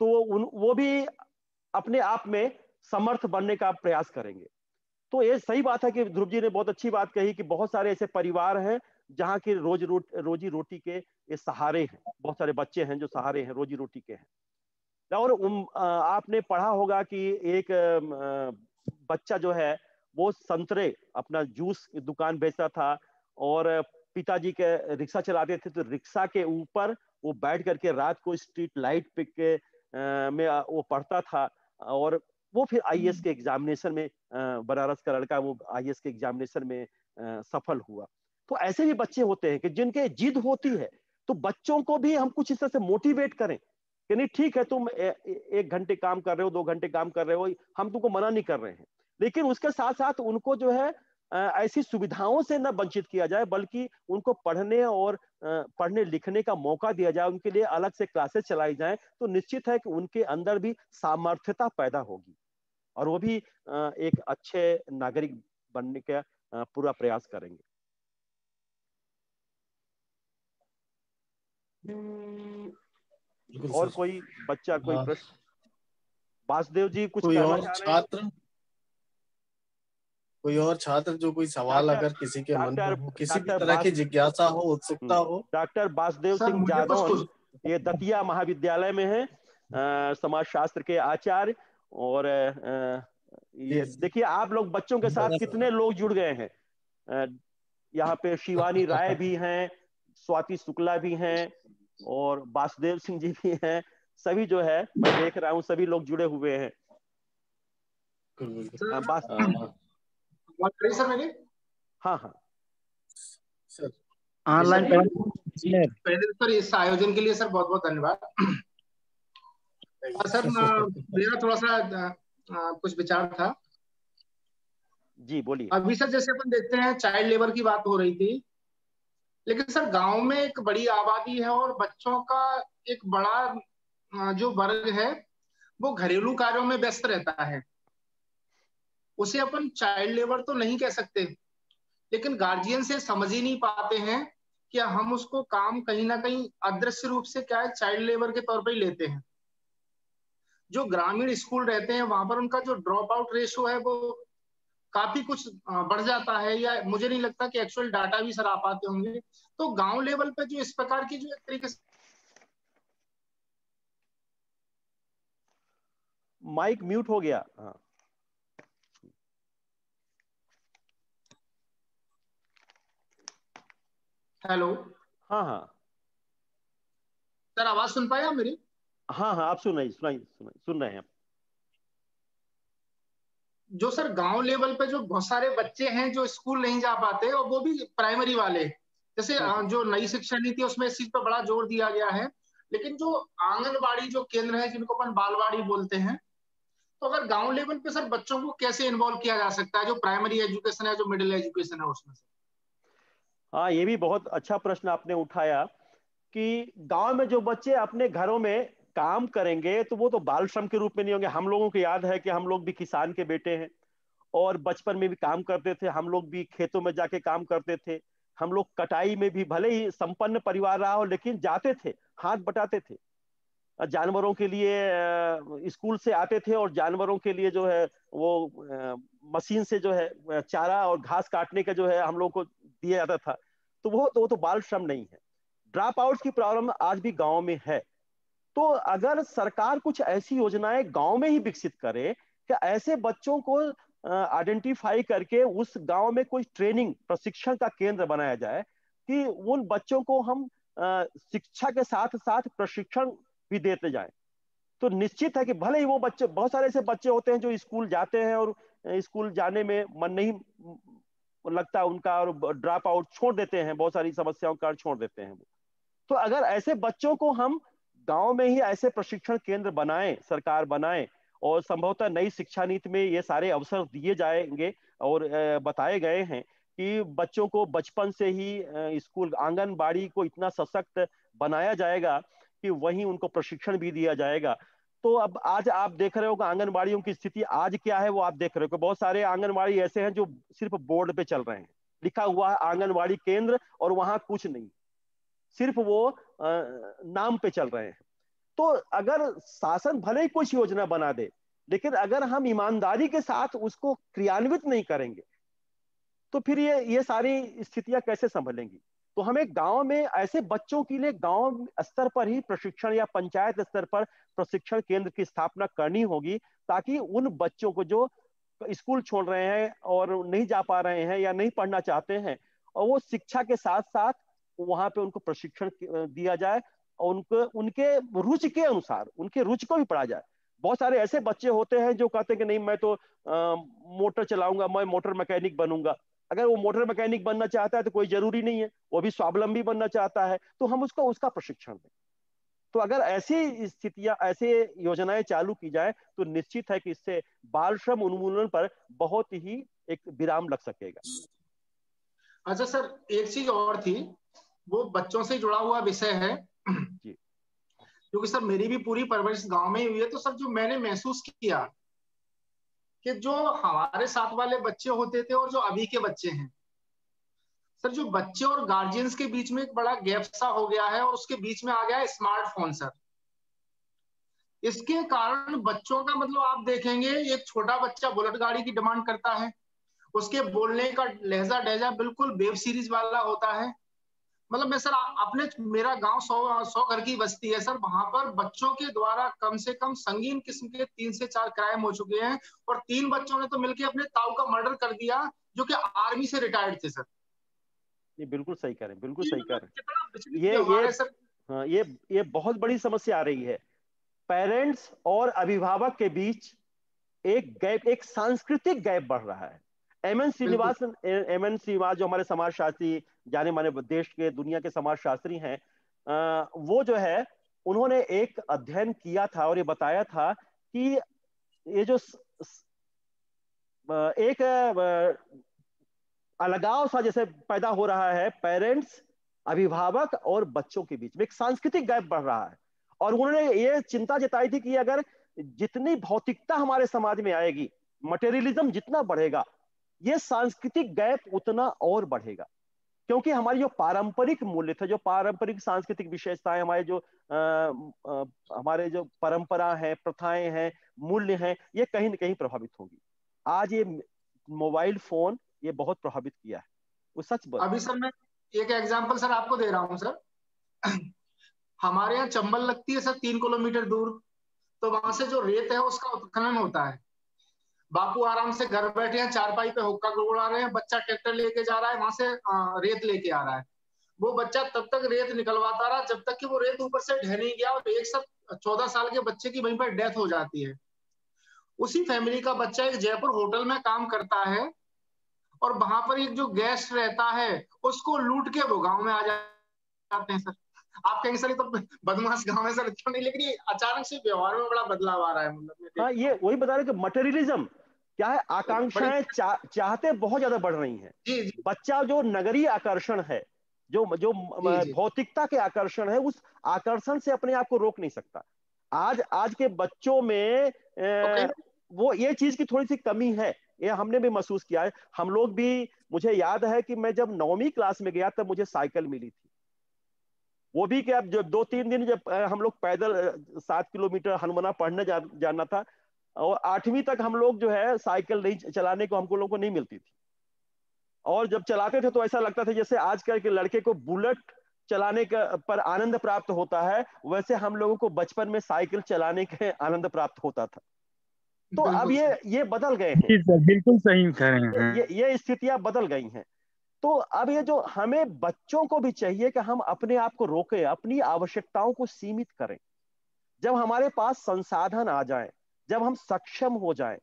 तो उन, वो भी अपने आप में समर्थ बनने का प्रयास करेंगे। तो ये सही बात है कि ध्रुव जी ने बहुत अच्छी बात कही कि बहुत सारे ऐसे परिवार हैं जहाँ की रोज रोट, रोजी रोटी के ये सहारे हैं। बहुत सारे बच्चे हैं जो सहारे हैं रोजी रोटी के हैं। और उम, आपने पढ़ा होगा कि एक बच्चा जो है वो संतरे अपना जूस दुकान बेचता था और पिताजी के रिक्शा चलाते थे तो रिक्शा के ऊपर वो बैठ करके रात को स्ट्रीट लाइट पे के में वो पढ़ता था और वो फिर आईएएस के एग्जामिनेशन में बनारस का लड़का वो आईएएस के एग्जामिनेशन में सफल हुआ। तो ऐसे भी बच्चे होते हैं कि जिनके जिद होती है तो बच्चों को भी हम कुछ इस तरह से मोटिवेट करें कि नहीं ठीक है तुम ए, एक घंटे काम कर रहे हो दो घंटे काम कर रहे हो हम तुमको मना नहीं कर रहे हैं। लेकिन उसके साथ साथ उनको जो है ऐसी सुविधाओं से न वंचित किया जाए बल्कि उनको पढ़ने और पढ़ने लिखने का मौका दिया जाए उनके लिए अलग से क्लासेस चलाई जाए तो निश्चित है कि उनके अंदर भी सामर्थ्यता पैदा होगी। और वो भी एक अच्छे नागरिक बनने का पूरा प्रयास करेंगे। और कोई बच्चा कोई हाँ। प्रश्न? वासुदेव जी कुछ कोई और छात्र? कोई और छात्र जो कोई सवाल अगर किसी के मन में हो किसी भी तरह की जिज्ञासा हो उत्सुकता हम्म। हो डॉक्टर वासुदेव सिंह जादव ये दतिया महाविद्यालय में है समाज शास्त्र के आचार्य और ये देखिए आप लोग बच्चों के साथ कितने लोग जुड़ गए हैं? यहाँ पे शिवानी राय भी हैं स्वाति शुक्ला भी हैं और वासुदेव सिंह जी भी हैं। सभी जो है मैं देख रहा हूँ सभी लोग जुड़े हुए हैं। हाँ हाँ सर ऑनलाइन पहले सर इस आयोजन के लिए सर बहुत बहुत धन्यवाद सर मेरा थोड़ा सा कुछ विचार था। जी बोलिए। अभी सर जैसे अपन देखते हैं चाइल्ड लेबर की बात हो रही थी। लेकिन सर, गाँव में एक बड़ी आबादी है और बच्चों का एक बड़ा जो वर्ग है, वो घरेलू कार्यों में व्यस्त रहता है। उसे अपन चाइल्ड लेबर तो नहीं कह सकते, लेकिन गार्जियन से समझ ही नहीं पाते हैं कि हम उसको काम कहीं ना कहीं अदृश्य रूप से क्या है चाइल्ड लेबर के तौर पर ही लेते हैं। जो ग्रामीण स्कूल रहते हैं, वहाँ पर उनका जो ड्रॉप आउट रेशो है, वो काफ़ी कुछ बढ़ जाता है या मुझे नहीं लगता कि एक्चुअल डाटा भी सर आ पाते होंगे। तो गाँव लेवल पे जो इस प्रकार की जो एक तरीके से माइक म्यूट हो गया। हाँ। हेलो हाँ हाँ। सर आवाज़ सुन पाए आप मेरी? हाँ हाँ आप सुन रही सुनाई सुन रहे हैं आप। जो सर गाँव लेवल पे जो बहुत सारे बच्चे हैं जो स्कूल नहीं जा पाते और वो भी प्राइमरी वाले। जैसे हम्म। जो नई शिक्षा नीति है उसमें इस चीज़ पर बड़ा ज़ोर दिया गया है। लेकिन जो आंगनबाड़ी जो केंद्र है जिनको अपन बालवाड़ी बोलते हैं तो अगर गाँव लेवल पे सर बच्चों को कैसे इन्वॉल्व किया जा सकता है? जो प्राइमरी एजुकेशन है जो मिडिल एजुकेशन है उसमें से। हाँ ये भी बहुत अच्छा प्रश्न आपने उठाया कि गाँव में जो बच्चे अपने घरों में काम करेंगे तो वो तो बाल श्रम के रूप में नहीं होंगे। हम लोगों को याद है कि हम लोग भी किसान के बेटे हैं और बचपन में भी काम करते थे, हम लोग भी खेतों में जाके काम करते थे। हम लोग कटाई में भी भले ही संपन्न परिवार रहा हो, लेकिन जाते थे, हाथ बटाते थे। जानवरों के लिए स्कूल से आते थे और जानवरों के लिए जो है, वो मशीन से जो है चारा और घास काटने का जो है, हम लोग को दिया जाता था। तो वो तो वो तो बाल श्रम नहीं है। ड्रॉप आउट की प्रॉब्लम आज भी गाँव में है। तो अगर सरकार कुछ ऐसी योजनाएँ गाँव में ही विकसित करे कि ऐसे बच्चों को आइडेंटिफाई करके उस गाँव में कोई ट्रेनिंग प्रशिक्षण का केंद्र बनाया जाए कि उन बच्चों को हम शिक्षा के साथ साथ प्रशिक्षण भी देते जाए। तो निश्चित है कि भले ही वो बच्चे, बहुत सारे ऐसे बच्चे होते हैं जो स्कूल जाते हैं और स्कूल जाने में मन नहीं लगता उनका और ड्रॉप आउट छोड़ देते हैं, बहुत सारी समस्याओं का छोड़ देते हैं वो। तो अगर ऐसे बच्चों को हम गाँव में ही ऐसे प्रशिक्षण केंद्र बनाए, सरकार बनाए और संभवतः नई शिक्षा नीति में ये सारे अवसर दिए जाएँगे और बताए गए हैं कि बच्चों को बचपन से ही स्कूल, आंगनबाड़ी को इतना सशक्त बनाया जाएगा कि वहीं उनको प्रशिक्षण भी दिया जाएगा। तो अब आज आप देख रहे हो कि आंगनबाड़ियों की स्थिति आज क्या है वो आप देख रहे हो बहुत सारे आंगनबाड़ी ऐसे हैं जो सिर्फ़ बोर्ड पे चल रहे हैं। लिखा हुआ है आंगनबाड़ी केंद्र और वहाँ कुछ नहीं। सिर्फ़ वो नाम पे चल रहे हैं। तो अगर शासन भले ही कुछ योजना बना दे, लेकिन अगर हम ईमानदारी के साथ उसको क्रियान्वित नहीं करेंगे तो फिर ये ये सारी स्थितियाँ कैसे संभलेंगी? तो हमें गाँव में, ऐसे बच्चों के लिए गाँव स्तर पर ही प्रशिक्षण या पंचायत स्तर पर प्रशिक्षण केंद्र की स्थापना करनी होगी, ताकि उन बच्चों को जो स्कूल छोड़ रहे हैं और नहीं जा पा रहे हैं या नहीं पढ़ना चाहते हैं, और वो शिक्षा के साथ साथ वहाँ पे उनको प्रशिक्षण दिया जाए और उनको उनके रुचि के अनुसार उनके रुचि को भी पढ़ा जाए। बहुत सारे ऐसे बच्चे होते हैं जो कहते हैं कि नहीं मैं तो आ, मोटर चलाऊँगा मैं मोटर मैकेनिक बनूँगा। अगर वो मोटर मैकेनिक बनना चाहता है तो कोई ज़रूरी नहीं है वो भी स्वावलंबी बनना चाहता है तो हम उसको उसका प्रशिक्षण दें। तो अगर ऐसी स्थितियाँ ऐसे योजनाएँ चालू की जाए तो निश्चित है कि इससे बाल श्रम उन्मूलन पर बहुत ही एक विराम लग सकेगा। अच्छा सर एक चीज़ और थी वो बच्चों से जुड़ा हुआ विषय है। क्योंकि सर मेरी भी पूरी परवरिश गाँव में ही हुई है तो सर जो मैंने महसूस किया कि जो हमारे साथ वाले बच्चे होते थे और जो अभी के बच्चे हैं सर जो बच्चे और गार्जियंस के बीच में एक बड़ा गैप सा हो गया है और उसके बीच में आ गया है स्मार्टफ़ोन सर। इसके कारण बच्चों का मतलब आप देखेंगे एक छोटा बच्चा बुलेट गाड़ी की डिमांड करता है उसके बोलने का लहजा डहजा बिल्कुल वेब सीरीज़ वाला होता है मतलब मैं सर अपने मेरा गाँव सौ सौ घर की बस्ती है सर वहाँ पर बच्चों के द्वारा कम से कम संगीन किस्म के तीन से चार क्राइम हो चुके हैं और तीन बच्चों ने तो मिलकर अपने ताऊ का मर्डर कर दिया जो कि आर्मी से रिटायर्ड थे सर। ये बिल्कुल सही करें बिल्कुल सही करें ये ये सर। हाँ ये ये बहुत बड़ी समस्या आ रही है। पेरेंट्स और अभिभावक के बीच एक गैप एक सांस्कृतिक गैप बढ़ रहा है। M N Srinivas M N Srinivas जो हमारे समाज शास्त्री जाने माने देश के दुनिया के समाजशास्त्री हैं अ, वो जो है उन्होंने एक अध्ययन किया था और ये बताया था कि ये जो एक अलगाव सा जैसे पैदा हो रहा है पेरेंट्स अभिभावक और बच्चों के बीच में एक सांस्कृतिक गैप बढ़ रहा है। और उन्होंने ये चिंता जताई थी कि अगर जितनी भौतिकता हमारे समाज में आएगी मटेरियलिज्म जितना बढ़ेगा ये सांस्कृतिक गैप उतना और बढ़ेगा। क्योंकि हमारी जो पारंपरिक मूल्य थे जो पारंपरिक सांस्कृतिक विशेषताएँ हमारे जो आ, आ, हमारे जो परंपरा है प्रथाएँ हैं मूल्य हैं ये कहीं ना कहीं प्रभावित होगी। आज ये मोबाइल फ़ोन ये बहुत प्रभावित किया है। वो सच बोल अभी सर मैं एक एग्जांपल सर आपको दे रहा हूँ सर। हमारे यहाँ चंबल लगती है सर तीन किलोमीटर दूर। तो वहाँ से जो रेत है उसका उत्खनन होता है। बापू आराम से घर बैठे हैं चारपाई पे हुक्का गुड़गुड़ा रहे हैं बच्चा ट्रैक्टर लेके जा रहा है वहाँ से रेत लेके आ रहा है। वो बच्चा तब तक रेत निकलवाता रहा जब तक कि वो रेत ऊपर से ढह नहीं गया और एक सब चौदह साल के बच्चे की वहीं पर डेथ हो जाती है। उसी फैमिली का बच्चा एक जयपुर होटल में काम करता है और वहाँ पर एक जो गेस्ट रहता है उसको लूट के वो गाँव में आ जाते हैं सर। आप कहेंगे सर ये तो बदमाश गाँव है सर इतना नहीं? लेकिन अचानक से व्यवहार में बड़ा बदलाव आ रहा है मतलब हाँ ये वही बता रहे कि मटेरियलिज्म क्या है? आकांक्षाएँ चा, चाहते बहुत ज़्यादा बढ़ रही हैं। जी जी। बच्चा जो नगरीय आकर्षण है जो जो जी, जी। भौतिकता के आकर्षण है उस आकर्षण से अपने आप को रोक नहीं सकता। आज आज के बच्चों में कहीं अ, वो ये चीज़ की थोड़ी सी कमी है ये हमने भी महसूस किया है। हम लोग भी मुझे याद है कि मैं जब नौवीं क्लास में गया तब मुझे साइकिल मिली थी। वो भी क्या जब दो तीन दिन जब हम लोग पैदल सात किलोमीटर हनुमाना पढ़ने जा, जाना था और आठवीं तक हम लोग जो है साइकिल नहीं चलाने को हमको लोगों को नहीं मिलती थी। और जब चलाते थे तो ऐसा लगता था जैसे आजकल के लड़के को बुलेट चलाने का पर आनंद प्राप्त होता है वैसे हम लोगों को बचपन में साइकिल चलाने के आनंद प्राप्त होता था। तो अब ये ये बदल गए हैं। बिल्कुल सही कह रहे हैं। ये ये स्थितियाँ बदल गई हैं। तो अब ये जो हमें बच्चों को भी चाहिए कि हम अपने आप को रोकें अपनी आवश्यकताओं को सीमित करें। जब हमारे पास संसाधन आ जाएँ जब हम सक्षम हो जाएँ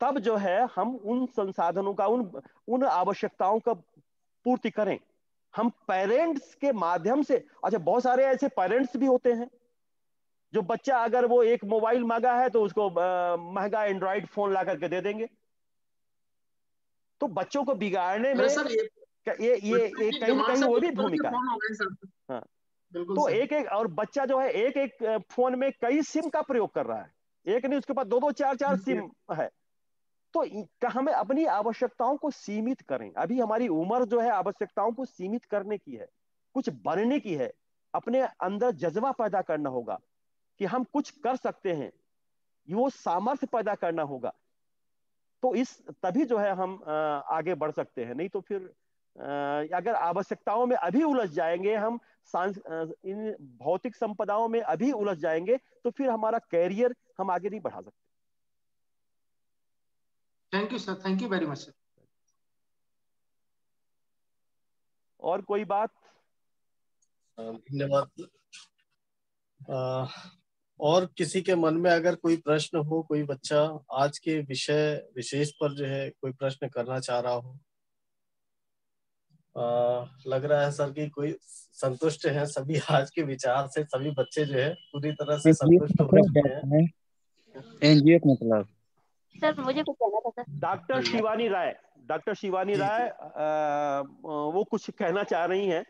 तब जो है हम उन संसाधनों का उन उन आवश्यकताओं का पूर्ति करें। हम पेरेंट्स के माध्यम से अच्छा बहुत सारे ऐसे पेरेंट्स भी होते हैं जो बच्चा अगर वो एक मोबाइल मांगा है तो उसको महँगा एंड्रॉइड फ़ोन ला करके दे देंगे। तो बच्चों को बिगाड़ने में सर ये ये ये ये कहीं कहीं वो भी भूमिका है। हाँ। बिल्कुल तो एक एक और बच्चा जो है एक एक फ़ोन में कई सिम का प्रयोग कर रहा है। एक नहीं उसके पास दो दो चार चार सिम है। तो हमें अपनी आवश्यकताओं को सीमित करें। अभी हमारी उम्र जो है आवश्यकताओं को सीमित करने की है कुछ बनने की है। अपने अंदर जज्बा पैदा करना होगा कि हम कुछ कर सकते हैं। वो सामर्थ्य पैदा करना होगा। तो इस तभी जो है हम आगे बढ़ सकते हैं। नहीं तो फिर अगर आवश्यकताओं में अभी उलझ जाएँगे हम सांस इन भौतिक संपदाओं में अभी उलझ जाएँगे तो फिर हमारा कैरियर हम आगे नहीं बढ़ा सकते। Thank you sir thank you very much sir और कोई बात? धन्यवाद। और किसी के मन में अगर कोई प्रश्न हो कोई बच्चा आज के विषय विशेष पर जो है कोई प्रश्न करना चाह रहा हो अ, लग रहा है सर कि कोई संतुष्ट है सभी आज के विचार से सभी बच्चे जो है पूरी तरह से संतुष्ट हो रहे हैं। एनजीओ मतलब। सर मुझे कुछ कहना था sir. Doctor Shivani Rai doctor Shivani Rai वो कुछ कहना चाह रही हैं।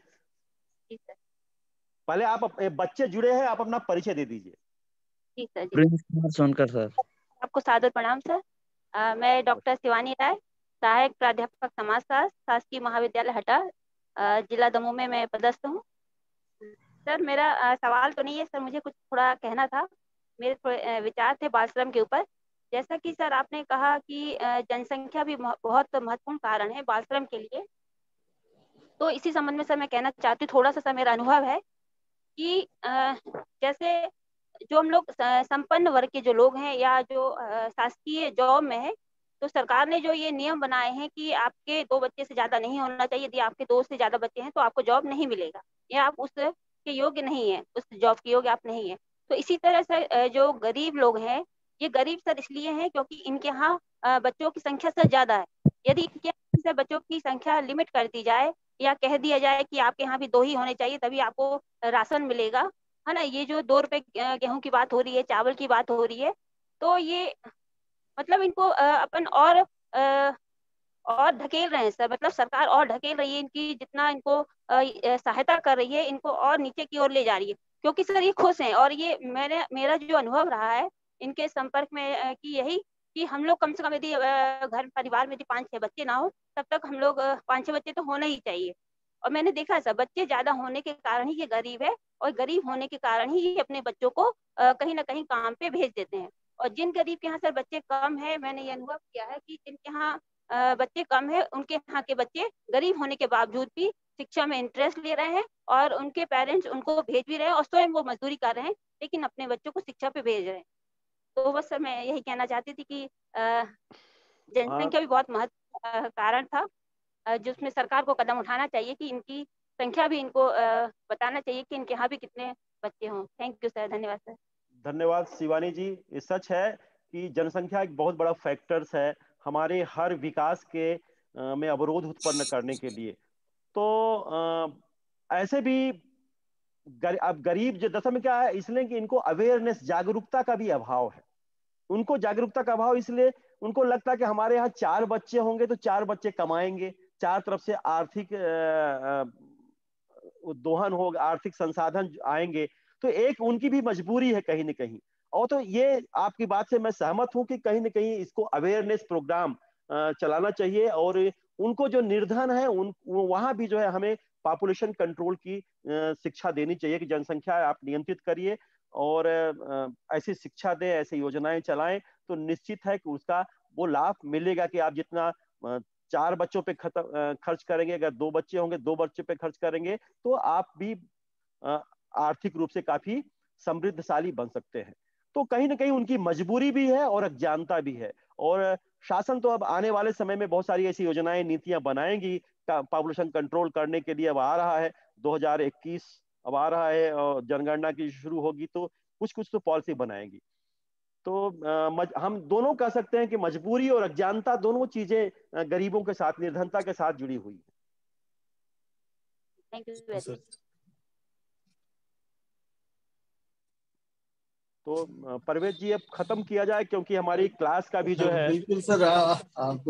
पहले आप बच्चे जुड़े हैं आप अपना परिचय दे दीजिए। जी सर प्रिंस कुमार सोनकर सर। आपको सादर प्रणाम सर। मैं डॉक्टर शिवानी राय सहायक प्राध्यापक समाजशास्त्र, शासकीय महाविद्यालय हटा जिला दमोह में मैं पदस्थ हूँ। सर, मेरा सवाल तो नहीं है, सर, मुझे कुछ थोड़ा कहना था। मेरे थोड़े विचार थे बाल श्रम के ऊपर। जैसा कि सर आपने कहा कि जनसंख्या भी बहुत महत्वपूर्ण कारण है बाल श्रम के लिए तो इसी संबंध में सर मैं कहना चाहती हूँ थोड़ा सा सर मेरा अनुभव है कि जैसे जो हम लोग संपन्न वर्ग के जो लोग हैं या जो शासकीय जॉब में है तो सरकार ने जो ये नियम बनाए हैं कि आपके दो बच्चे से ज़्यादा नहीं होना चाहिए, यदि आपके दो से ज़्यादा बच्चे हैं तो आपको जॉब नहीं मिलेगा। या आप उस के योग्य नहीं है, उस जॉब के योग्य आप नहीं है। तो इसी तरह से जो गरीब लोग हैं, ये गरीब सर इसलिए हैं क्योंकि इनके यहाँ बच्चों की संख्या सर ज़्यादा है। यदि इनके यहाँ से बच्चों की संख्या लिमिट कर दी जाए या कह दिया जाए कि आपके यहाँ भी दो ही होने चाहिए, तभी आपको राशन मिलेगा, है ना? ये जो दो रुपए गेहूँ की बात हो रही है, चावल की बात हो रही है तो ये मतलब इनको अपन और और ढकेल रहे हैं सर। मतलब सरकार और ढकेल रही है इनकी, जितना इनको सहायता कर रही है, इनको और नीचे की ओर ले जा रही है। क्योंकि सर ये खुश हैं और ये मैंने मेरा जो अनुभव रहा है, इनके संपर्क में कि यही, कि हम लोग कम से कम यदि घर, परिवार में यदि पाँच छह बच्चे ना हो, तब तक हम लोग पाँच छह बच्चे तो होना ही चाहिए। और मैंने देखा सर, बच्चे ज़्यादा होने के कारण ही ये गरीब है और गरीब होने के कारण ही ये अपने बच्चों को कहीं ना कहीं काम पे भेज देते हैं। और जिन गरीब के यहाँ सर बच्चे कम है, मैंने ये अनुभव किया है कि जिनके यहाँ बच्चे कम है, उनके यहाँ के बच्चे गरीब होने के बावजूद भी शिक्षा में इंटरेस्ट ले रहे हैं और उनके पेरेंट्स उनको भेज भी रहे हैं और स्वयं वो मजदूरी कर रहे हैं, लेकिन अपने बच्चों को शिक्षा पे भेज रहे हैं। तो बस सर मैं यही कहना चाहती थी कि जनसंख्या भी बहुत महत्व कारण था। जिसमें सरकार को कदम उठाना चाहिए कि इनकी संख्या भी इनको बताना चाहिए कि इनके यहाँ भी कितने बच्चे हों। थैंक यू सर धन्यवाद सर धन्यवाद शिवानी जी। ये सच है कि जनसंख्या एक बहुत बड़ा फैक्टर्स है हमारे हर विकास के अ, में अवरोध उत्पन्न करने के लिए। तो अ, ऐसे भी गर, अब गरीब जो दशा में क्या है इसलिए कि इनको अवेयरनेस जागरूकता का भी अभाव है। उनको जागरूकता का अभाव इसलिए उनको लगता है कि हमारे यहाँ चार बच्चे होंगे तो चार बच्चे कमाएँगे। चार तरफ़ से आर्थिक दोहन होगा आर्थिक संसाधन आएँगे। तो एक उनकी भी मजबूरी है कहीं ना कहीं। और तो ये आपकी बात से मैं सहमत हूँ कि कहीं ना कहीं इसको अवेयरनेस प्रोग्राम चलाना चाहिए और उनको जो निर्धन है, उन वहाँ भी जो है हमें पॉपुलेशन कंट्रोल की शिक्षा देनी चाहिए कि जनसंख्या आप नियंत्रित करिए और ऐसी शिक्षा दें, ऐसी योजनाएँ चलाएँ तो निश्चित है कि उसका वो लाभ मिलेगा कि आप जितना चार बच्चों पे खर्च करेंगे, अगर दो बच्चे होंगे, दो बच्चे पे खर्च करेंगे तो आप भी आर्थिक रूप से काफ़ी समृद्धशाली बन सकते हैं। तो कहीं ना कहीं उनकी मजबूरी भी है और अज्ञानता भी है। और शासन तो अब आने वाले समय में बहुत सारी ऐसी योजनाएँ नीतियाँ बनाएँगी। पॉपुलेशन कंट्रोल करने के लिए अब आ रहा है। 2021 अब आ रहा है और जनगणना की शुरू होगी तो कुछ कुछ तो पॉलिसी बनाएँगी। तो अ, मज, हम दोनों कह सकते हैं कि मजबूरी और अज्ञानता दोनों चीज़ें गरीबों के साथ निर्धनता के साथ जुड़ी हुई है थैंक यू वेरी सर तो परवेज जी अब खत्म किया जाए क्योंकि हमारी क्लास का भी जो है बिल्कुल सर आप